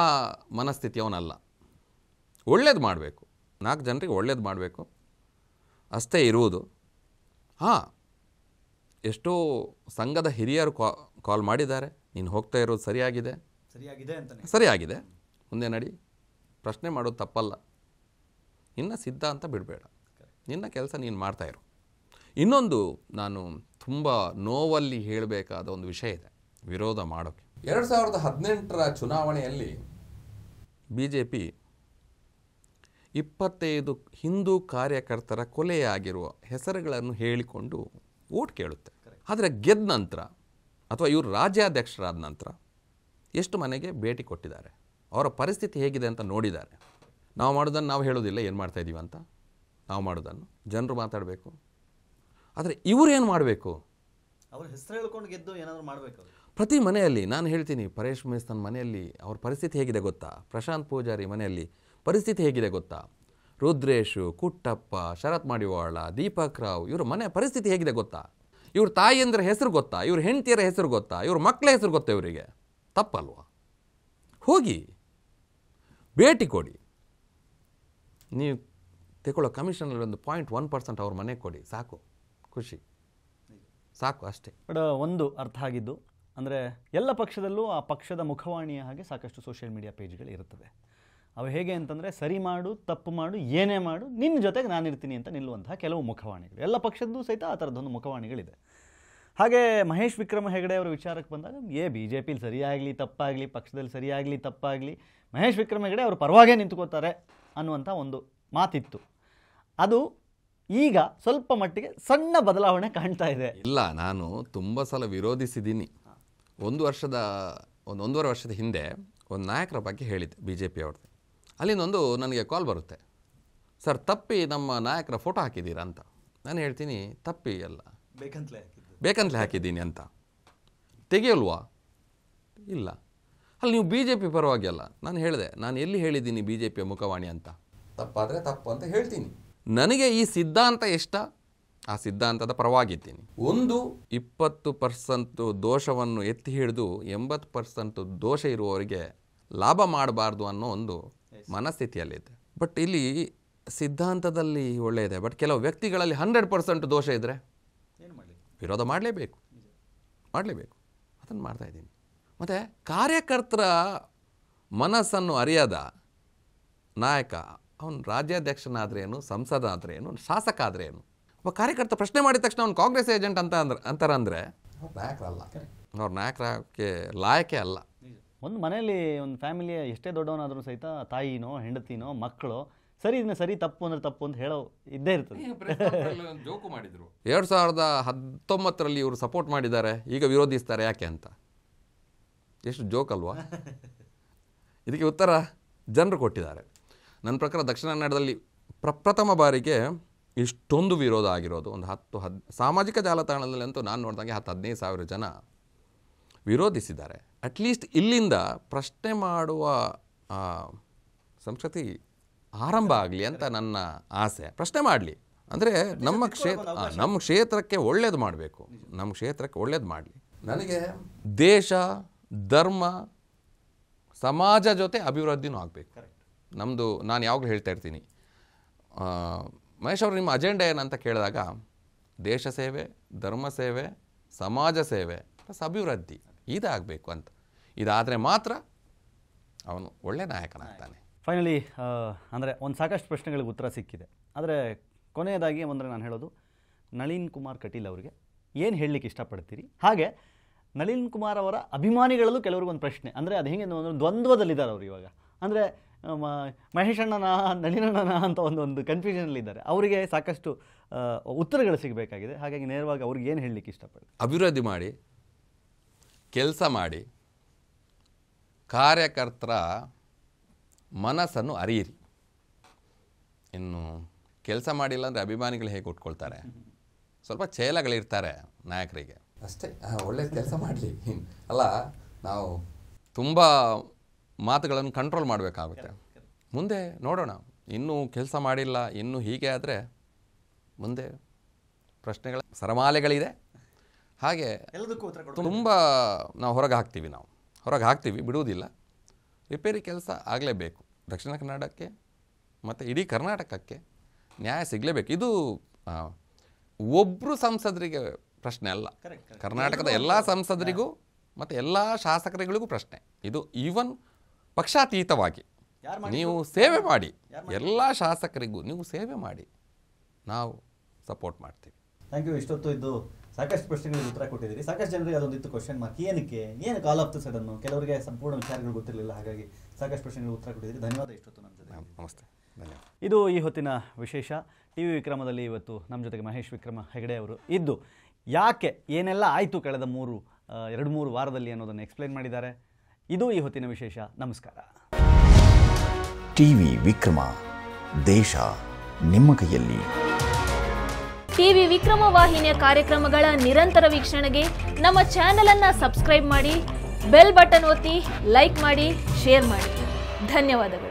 ಮನಸ್ಥಿತಿಯವನಲ್ಲ. ಒಳ್ಳೇದು ಮಾಡಬೇಕು. ನಾಲ್ಕು ಜನರಿಗೆ ಒಳ್ಳೇದು ಮಾಡಬೇಕು. ಅಷ್ಟೇ ಇರುವುದು. ಹಾಂ ಎಷ್ಟೋ ಸಂಘದ ಹಿರಿಯರು ಕಾ ಕಾಲ್ ಮಾಡಿದ್ದಾರೆ. ನೀನು ಹೋಗ್ತಾ ಇರೋದು ಸರಿಯಾಗಿದೆ?
ಸರಿಯಾಗಿದೆ ಅಂತ
ಸರಿಯಾಗಿದೆ. ಮುಂದೆ ನಡಿ. ಪ್ರಶ್ನೆ ಮಾಡೋದು ತಪ್ಪಲ್ಲ. ನಿನ್ನ ಸಿದ್ಧಾಂತ ಬಿಡಬೇಡ. ನಿನ್ನ ಕೆಲಸ ನೀನು ಮಾಡ್ತಾ ಇರು. ಇನ್ನೊಂದು ನಾನು ತುಂಬ ನೋವಲ್ಲಿ ಹೇಳಬೇಕಾದ ಒಂದು ವಿಷಯ ಇದೆ ವಿರೋಧ ಮಾಡೋಕ್ಕೆ ಎರಡು ಸಾವಿರದ ಹದಿನೆಂಟರ ಚುನಾವಣೆಯಲ್ಲಿ ಬಿ ಜೆ ಪಿ ಇಪ್ಪತ್ತೈದು ಹಿಂದೂ ಕಾರ್ಯಕರ್ತರ ಕೊಲೆಯಾಗಿರುವ ಹೆಸರುಗಳನ್ನು ಹೇಳಿಕೊಂಡು ಓಟ್ ಕೇಳುತ್ತೆ. ಆದರೆ ಗೆದ್ದ ನಂತರ ಅಥವಾ ಇವರು ರಾಜ್ಯಾಧ್ಯಕ್ಷರಾದ ನಂತರ ಎಷ್ಟು ಮನೆಗೆ ಭೇಟಿ ಕೊಟ್ಟಿದ್ದಾರೆ ಅವರ ಪರಿಸ್ಥಿತಿ ಹೇಗಿದೆ ಅಂತ ನೋಡಿದ್ದಾರೆ. ನಾವು ಮಾಡೋದನ್ನು ನಾವು ಹೇಳೋದಿಲ್ಲ ಏನು ಮಾಡ್ತಾ ಇದ್ದೀವಿ ಅಂತ. ನಾವು ಮಾಡೋದನ್ನು. ಜನರು ಮಾತಾಡಬೇಕು. ಆದರೆ ಇವರೇನು ಮಾಡಬೇಕು?
ಅವ್ರ ಹೆಸರು ಹೇಳ್ಕೊಂಡು ಗೆದ್ದು ಏನಾದರೂ ಮಾಡಬೇಕು
ಪ್ರತಿ ಮನೆಯಲ್ಲಿ ನಾನು ಹೇಳ್ತೀನಿ ಪರೇಶ್ ಮೇಸ್ತನ್ ಮನೆಯಲ್ಲಿ ಅವ್ರ ಪರಿಸ್ಥಿತಿ ಹೇಗಿದೆ ಗೊತ್ತಾ? ಪ್ರಶಾಂತ್ ಪೂಜಾರಿ ಮನೆಯಲ್ಲಿ ಪರಿಸ್ಥಿತಿ ಹೇಗಿದೆ ಗೊತ್ತಾ? ರುದ್ರೇಶು ಕುಟ್ಟಪ್ಪ ಶರತ್ ಮಾಡಿವಾಳ ದೀಪಕ್ ರಾವ್ ಇವ್ರ ಮನೆ ಪರಿಸ್ಥಿತಿ ಹೇಗಿದೆ ಗೊತ್ತಾ? ಇವ್ರ ತಾಯಿಯಂದ್ರ ಹೆಸರು ಗೊತ್ತಾ? ಇವ್ರ ಹೆಂಡತಿಯರ ಹೆಸರು ಗೊತ್ತಾ? ಇವ್ರ ಮಕ್ಕಳ ಹೆಸರು ಗೊತ್ತಾ ಇವರಿಗೆ? ತಪ್ಪಲ್ವಾ? ಹೋಗಿ ಭೇಟಿ ಕೊಡಿ. ನೀವು ತಗೊಳ್ಳೋ ಕಮಿಷನಲ್ಲಿ ಒಂದು ಪಾಯಿಂಟ್ ಒನ್ ಪರ್ಸೆಂಟ್ ಅವ್ರ ಮನೆಗೆ ಕೊಡಿ, ಸಾಕು, ಖುಷಿ. ಸಾಕು ಅಷ್ಟೇ.
ಬಟ್ ಒಂದು ಅರ್ಥ ಆಗಿದ್ದು, ಅಂದರೆ ಎಲ್ಲ ಪಕ್ಷದಲ್ಲೂ ಆ ಪಕ್ಷದ ಮುಖವಾಣಿಯ ಹಾಗೆ ಸಾಕಷ್ಟು ಸೋಷಿಯಲ್ ಮೀಡಿಯಾ ಪೇಜ್ಗಳು ಇರುತ್ತದೆ ಅವು ಹೇಗೆ ಅಂತಂದರೆ, ಸರಿ ಮಾಡು, ತಪ್ಪು ಮಾಡು, ಏನೇ ಮಾಡು ನಿನ್ನ ಜೊತೆಗೆ ನಾನಿರ್ತೀನಿ ಅಂತ ನಿಲ್ಲುವಂತಹ ಕೆಲವು ಮುಖವಾಣಿಗಳು. ಎಲ್ಲ ಪಕ್ಷದ್ದು ಸಹಿತ ಆ ಥರದ್ದೊಂದು ಮುಖವಾಣಿಗಳಿದೆ. ಹಾಗೆ ಮಹೇಶ್ ವಿಕ್ರಮ ಹೆಗಡೆ ಅವರ ವಿಚಾರಕ್ಕೆ ಬಂದಾಗ, ಏ ಬಿ ಜೆ ಪಿಲಿ ಸರಿಯಾಗಲಿ, ತಪ್ಪಾಗಲಿ, ಪಕ್ಷದಲ್ಲಿ ಸರಿಯಾಗಲಿ, ತಪ್ಪಾಗಲಿ, ಮಹೇಶ್ ವಿಕ್ರಮ ಹೆಗಡೆ ಅವರು ಪರವಾಗೇ ನಿಂತ್ಕೋತಾರೆ. ಅನ್ನುವಂಥ ಒಂದು ಮಾತಿತ್ತು. ಅದು ಈಗ ಸ್ವಲ್ಪ ಮಟ್ಟಿಗೆ ಸಣ್ಣ ಬದಲಾವಣೆ ಕಾಣ್ತಾ ಇದೆ.
ಇಲ್ಲ ನಾನು ತುಂಬ ಸಲ ವಿರೋಧಿಸಿದ್ದೀನಿ. ಒಂದು ವರ್ಷದ ಒಂದು ಒಂದೂವರೆ ವರ್ಷದ ಹಿಂದೆ ಒಂದು ನಾಯಕರ ಬಗ್ಗೆ ಹೇಳಿದ್ದೆ ಬಿ ಜೆ ಪಿ ಅವ್ರದ್ದು. ಅಲ್ಲಿಂದೊಂದು ನನಗೆ ಕಾಲ್ ಬರುತ್ತೆ. ಸರ್ ತಪ್ಪಿ ನಮ್ಮ ನಾಯಕರ ಫೋಟೋ ಹಾಕಿದ್ದೀರಾ ಅಂತ. ನಾನು ಹೇಳ್ತೀನಿ ತಪ್ಪಿ ಅಲ್ಲ.
ಬೇಕಂತಲೇ
ಬೇಕಂತಲೇ ಹಾಕಿದ್ದೀನಿ ಅಂತ. ತೆಗೆಯಲ್ವಾ? ಇಲ್ಲ. ಅಲ್ಲಿ ನೀವು ಬಿ ಜೆ ಪಿ ಪರವಾಗಿ ಅಲ್ಲ ನಾನು ಹೇಳಿದೆ ನಾನು ಎಲ್ಲಿ ಹೇಳಿದ್ದೀನಿ ಬಿ ಜೆ ಪಿಯ ಮುಖವಾಣಿ ಅಂತ? ತಪ್ಪಾದರೆ ತಪ್ಪು ಅಂತ ಹೇಳ್ತೀನಿ. ನನಗೆ ಈ ಸಿದ್ಧಾಂತ ಇಷ್ಟ ಆ ಸಿದ್ಧಾಂತದ ಪರವಾಗಿದ್ದೀನಿ. ಒಂದು ಇಪ್ಪತ್ತು ಪರ್ಸೆಂಟ್ ದೋಷವನ್ನು ಎತ್ತಿ ಹಿಡಿದು ಎಂಬತ್ತು ಪರ್ಸೆಂಟ್ ದೋಷ ಇರುವವರಿಗೆ ಲಾಭ ಮಾಡಬಾರ್ದು ಅನ್ನೋ ಒಂದು ಮನಸ್ಥಿತಿಯಲ್ಲಿದೆ. ಬಟ್ ಇಲ್ಲಿ ಸಿದ್ಧಾಂತದಲ್ಲಿ ಒಳ್ಳೆಯದೆ ಬಟ್ ಕೆಲವು ವ್ಯಕ್ತಿಗಳಲ್ಲಿ ಹಂಡ್ರೆಡ್ ಪರ್ಸೆಂಟ್ ದೋಷ ಇದ್ದರೆ
ಏನು ಮಾಡಲಿ?
ವಿರೋಧ ಮಾಡಲೇಬೇಕು. ಮಾಡಲೇಬೇಕು. ಅದನ್ನು ಮಾಡ್ತಾ ಇದ್ದೀನಿ. ಮತ್ತು ಕಾರ್ಯಕರ್ತರ ಮನಸ್ಸನ್ನು ಅರಿಯದ ನಾಯಕ ಅವನು ರಾಜ್ಯಾಧ್ಯಕ್ಷನಾದ್ರೇನು ಸಂಸದ ಆದ್ರೇನು ಶಾಸಕ ಏನು ಒಬ್ಬ ಕಾರ್ಯಕರ್ತ ಪ್ರಶ್ನೆ ಮಾಡಿದ ತಕ್ಷಣ ಅವ್ನು ಕಾಂಗ್ರೆಸ್ ಏಜೆಂಟ್ ಅಂತ ಅಂದ್ರೆ ಅಂತಾರೆ ಅಂದರೆ ಅವ್ರು ನಾಯಕರಲ್ಲ ಅವ್ರ ನಾಯಕರಕ್ಕೆ ಲಾಯಕೆ ಅಲ್ಲ.
ಒಂದು ಮನೆಯಲ್ಲಿ ಒಂದು ಫ್ಯಾಮಿಲಿಯ ಎಷ್ಟೇ ದೊಡ್ಡವನಾದರೂ ಸಹಿತ ತಾಯಿನೋ ಹೆಂಡತಿನೋ ಮಕ್ಕಳು ಸರಿ ಇದನ್ನ ಸರಿ ತಪ್ಪು ಅಂದ್ರೆ ತಪ್ಪು ಅಂತ ಹೇಳೋ ಇದ್ದೇ ಇರ್ತದೆ.
ಜೋಕು ಮಾಡಿದ್ರು. ಎರಡು ಸಾವಿರದ ಹತ್ತೊಂಬತ್ತರಲ್ಲಿ ಇವರು ಸಪೋರ್ಟ್ ಮಾಡಿದ್ದಾರೆ ಈಗ ವಿರೋಧಿಸ್ತಾರೆ ಯಾಕೆ ಅಂತ? ಎಷ್ಟು ಜೋಕ್ ಅಲ್ವಾ? ಇದಕ್ಕೆ ಉತ್ತರ ಜನರು ಕೊಟ್ಟಿದ್ದಾರೆ. ನನ್ನ ಪ್ರಕಾರ ದಕ್ಷಿಣ ಕನ್ನಡದಲ್ಲಿ ಪ್ರಪ್ರಥಮ ಬಾರಿಗೆ ಇಷ್ಟೊಂದು ವಿರೋಧ ಆಗಿರೋದು ಒಂದು ಹತ್ತು ಹದ್ ಸಾಮಾಜಿಕ ಜಾಲತಾಣದಲ್ಲಿ ಅಂತೂ ನಾನು ನೋಡಿದಂಗೆ ಹತ್ತು ಹದಿನೈದು ಸಾವಿರ ಜನ ವಿರೋಧಿಸಿದ್ದಾರೆ. ಅಟ್ಲೀಸ್ಟ್ ಇಲ್ಲಿಂದ ಪ್ರಶ್ನೆ ಮಾಡುವ ಸಂಸ್ಕೃತಿ ಆರಂಭ ಆಗಲಿ ಅಂತ ನನ್ನ ಆಸೆ. ಪ್ರಶ್ನೆ ಮಾಡಲಿ. ಅಂದರೆ ನಮ್ಮ ಕ್ಷೇತ್ರ ನಮ್ಮ ಕ್ಷೇತ್ರಕ್ಕೆ ಒಳ್ಳೇದು ಮಾಡಬೇಕು. ನಮ್ಮ ಕ್ಷೇತ್ರಕ್ಕೆ ಒಳ್ಳೇದು ಮಾಡಲಿ. ನನಗೆ ದೇಶ ಧರ್ಮ ಸಮಾಜ ಜೊತೆ ಅಭಿವೃದ್ಧಿನೂ ಆಗಬೇಕು. ನಮ್ಮದು ನಾನು ಯಾವಾಗಲೂ ಹೇಳ್ತಾ ಇರ್ತೀನಿ. ಮಹೇಶ್ ಅವರು, ನಿಮ್ಮ ಅಜೆಂಡಾ ಏನಂತ ಕೇಳಿದಾಗ ದೇಶ ಸೇವೆ, ಧರ್ಮ ಸೇವೆ, ಸಮಾಜ ಸೇವೆ, ಪ್ಲಸ್ ಅಭಿವೃದ್ಧಿ ಇದಾಗಬೇಕು ಅಂತ. ಇದಾದರೆ ಮಾತ್ರ ಅವನು ಒಳ್ಳೆ ನಾಯಕನಾಗ್ತಾನೆ.
ಫೈನಲಿ ಅಂದರೆ ಒಂದು ಸಾಕಷ್ಟು ಪ್ರಶ್ನೆಗಳಿಗೆ ಉತ್ತರ ಸಿಕ್ಕಿದೆ. ಆದರೆ ಕೊನೆಯದಾಗಿ ಅಂದರೆ ನಾನು ಹೇಳೋದು, ನಳಿನ್ ಕುಮಾರ್ ಕಟೀಲ್ ಅವರಿಗೆ ಏನು ಹೇಳಲಿಕ್ಕೆ ಇಷ್ಟಪಡ್ತೀರಿ? ಹಾಗೆ ನಳಿನ್ ಕುಮಾರ್ ಅವರ ಅಭಿಮಾನಿಗಳಲ್ಲೂ ಕೆಲವ್ರಿಗೊಂದು ಪ್ರಶ್ನೆ. ಅಂದರೆ ಅದು ಹೇಗೆ ಒಂದು ದ್ವಂದ್ವದಲ್ಲಿದ್ದಾರೆ ಅವರು ಇವಾಗ. ಅಂದರೆ ಮಹೇಶಣ್ಣನ ನಳಿನಣ್ಣನ ಅಂತ ಒಂದು ಒಂದು ಕನ್ಫ್ಯೂಷನಲ್ಲಿದ್ದಾರೆ ಅವರಿಗೆ ಸಾಕಷ್ಟು ಉತ್ತರಗಳು ಸಿಗಬೇಕಾಗಿದೆ. ಹಾಗಾಗಿ ನೇರವಾಗಿ ಅವ್ರಿಗೆ ಏನು ಹೇಳಲಿಕ್ಕೆ ಇಷ್ಟಪಡಿ
ಅಭಿವೃದ್ಧಿ ಮಾಡಿ ಕೆಲಸ ಮಾಡಿ ಕಾರ್ಯಕರ್ತರ ಮನಸ್ಸನ್ನು ಅರಿಯಿರಿ. ಇನ್ನು ಕೆಲಸ ಮಾಡಿಲ್ಲ ಅಂದರೆ ಅಭಿಮಾನಿಗಳು ಹೇಗೆ ಉಟ್ಕೊಳ್ತಾರೆ? ಸ್ವಲ್ಪ ಚೇಲಗಳಿರ್ತಾರೆ ನಾಯಕರಿಗೆ. ಅಷ್ಟೇ. ಒಳ್ಳೆ ಕೆಲಸ ಮಾಡಲಿ. ಅಲ್ಲ ನಾವು ತುಂಬ ಮಾತುಗಳನ್ನು ಕಂಟ್ರೋಲ್ ಮಾಡಬೇಕಾಗುತ್ತೆ. ಮುಂದೆ ನೋಡೋಣ. ಇನ್ನೂ ಕೆಲಸ ಮಾಡಿಲ್ಲ ಇನ್ನೂ ಹೀಗೆ ಆದರೆ ಮುಂದೆ ಪ್ರಶ್ನೆಗಳ ಸರಮಾಲೆಗಳಿದೆ. ಹಾಗೆ ತುಂಬ ನಾವು ಹೊರಗೆ ಹಾಕ್ತೀವಿ ನಾವು. ಹೊರಗೆ ಹಾಕ್ತೀವಿ ಬಿಡುವುದಿಲ್ಲ. ರಿಪೇರಿ ಕೆಲಸ ಆಗಲೇಬೇಕು. ದಕ್ಷಿಣ ಕನ್ನಡಕ್ಕೆ ಮತ್ತು ಇಡೀ ಕರ್ನಾಟಕಕ್ಕೆ ನ್ಯಾಯ ಸಿಗಲೇಬೇಕು. ಇದು ಒಬ್ಬರು ಸಂಸದರಿಗೆ ಪ್ರಶ್ನೆ ಅಲ್ಲ. ಕರ್ನಾಟಕದ ಎಲ್ಲ ಸಂಸದರಿಗೂ ಮತ್ತು ಎಲ್ಲ ಶಾಸಕರುಗಳಿಗೂ ಪ್ರಶ್ನೆ. ಇದು ಈವನ್ ಪಕ್ಷಾತೀತವಾಗಿ. ನೀವು ಸೇವೆ ಮಾಡಿ. ಎಲ್ಲ ಶಾಸಕರಿಗೂ ನೀವು ಸೇವೆ ಮಾಡಿ. ನಾವು ಸಪೋರ್ಟ್ ಮಾಡ್ತೀವಿ.
ಥ್ಯಾಂಕ್ ಯು ಇಷ್ಟೊತ್ತು ಇದು ಸಾಕಷ್ಟು ಪ್ರಶ್ನೆಗಳಿಗೆ ಉತ್ತರ ಕೊಟ್ಟಿದ್ದೀರಿ. ಸಾಕಷ್ಟು ಜನರಿಗೆ ಅದೊಂದಿತ್ತು ಕ್ವಶನ್ ಮಾರ್ಕ್ ಏನಕ್ಕೆ? ಏನು ಕಾಲ್ ಆಫ್ ದ ಅನ್ನು ಕೆಲವರಿಗೆ ಸಂಪೂರ್ಣ ವಿಚಾರಗಳು ಗೊತ್ತಿರಲಿಲ್ಲ. ಹಾಗಾಗಿ ಸಾಕಷ್ಟು ಪ್ರಶ್ನೆಗಳಿಗೆ ಉತ್ತರ ಕೊಟ್ಟಿದ್ದೀರಿ. ಧನ್ಯವಾದ ಇಷ್ಟೊತ್ತು ನಮ್ಮ ಜೊತೆ
ನಮಸ್ತೆ. ಧನ್ಯವಾದ.
ಇದು ಈ ಹೊತ್ತಿನ ವಿಶೇಷ. ಟಿ ವಿ ವಿಕ್ರಮದಲ್ಲಿ ಇವತ್ತು ನಮ್ಮ ಜೊತೆಗೆ ಮಹೇಶ್ ವಿಕ್ರಮ ಹೆಗಡೆ ಅವರು ಇದ್ದು ಯಾಕೆ ಏನೆಲ್ಲ ಆಯಿತು ಕಳೆದ ಮೂರು ಎರಡು ಮೂರು ವಾರದಲ್ಲಿ ಅನ್ನೋದನ್ನು ಎಕ್ಸ್ಪ್ಲೈನ್ ಮಾಡಿದ್ದಾರೆ. ಇದು ಈ ಹೊತ್ತಿನ ವಿಶೇಷ. ನಮಸ್ಕಾರ.
ಟಿವಿ ವಿಕ್ರಮ ದೇಶ ನಿಮ್ಮ ಕೈಯಲ್ಲಿ.
ಟಿವಿ ವಿಕ್ರಮ ವಾಹಿನಿಯ ಕಾರ್ಯಕ್ರಮಗಳ ನಿರಂತರ ವೀಕ್ಷಣೆಗೆ ನಮ್ಮ ಚಾನೆಲ್ ಅನ್ನ ಸಬ್ಸ್ಕ್ರೈಬ್ ಮಾಡಿ ಬೆಲ್ ಬಟನ್ ಒತ್ತಿ ಲೈಕ್ ಮಾಡಿ ಶೇರ್ ಮಾಡಿ. ಧನ್ಯವಾದಗಳು.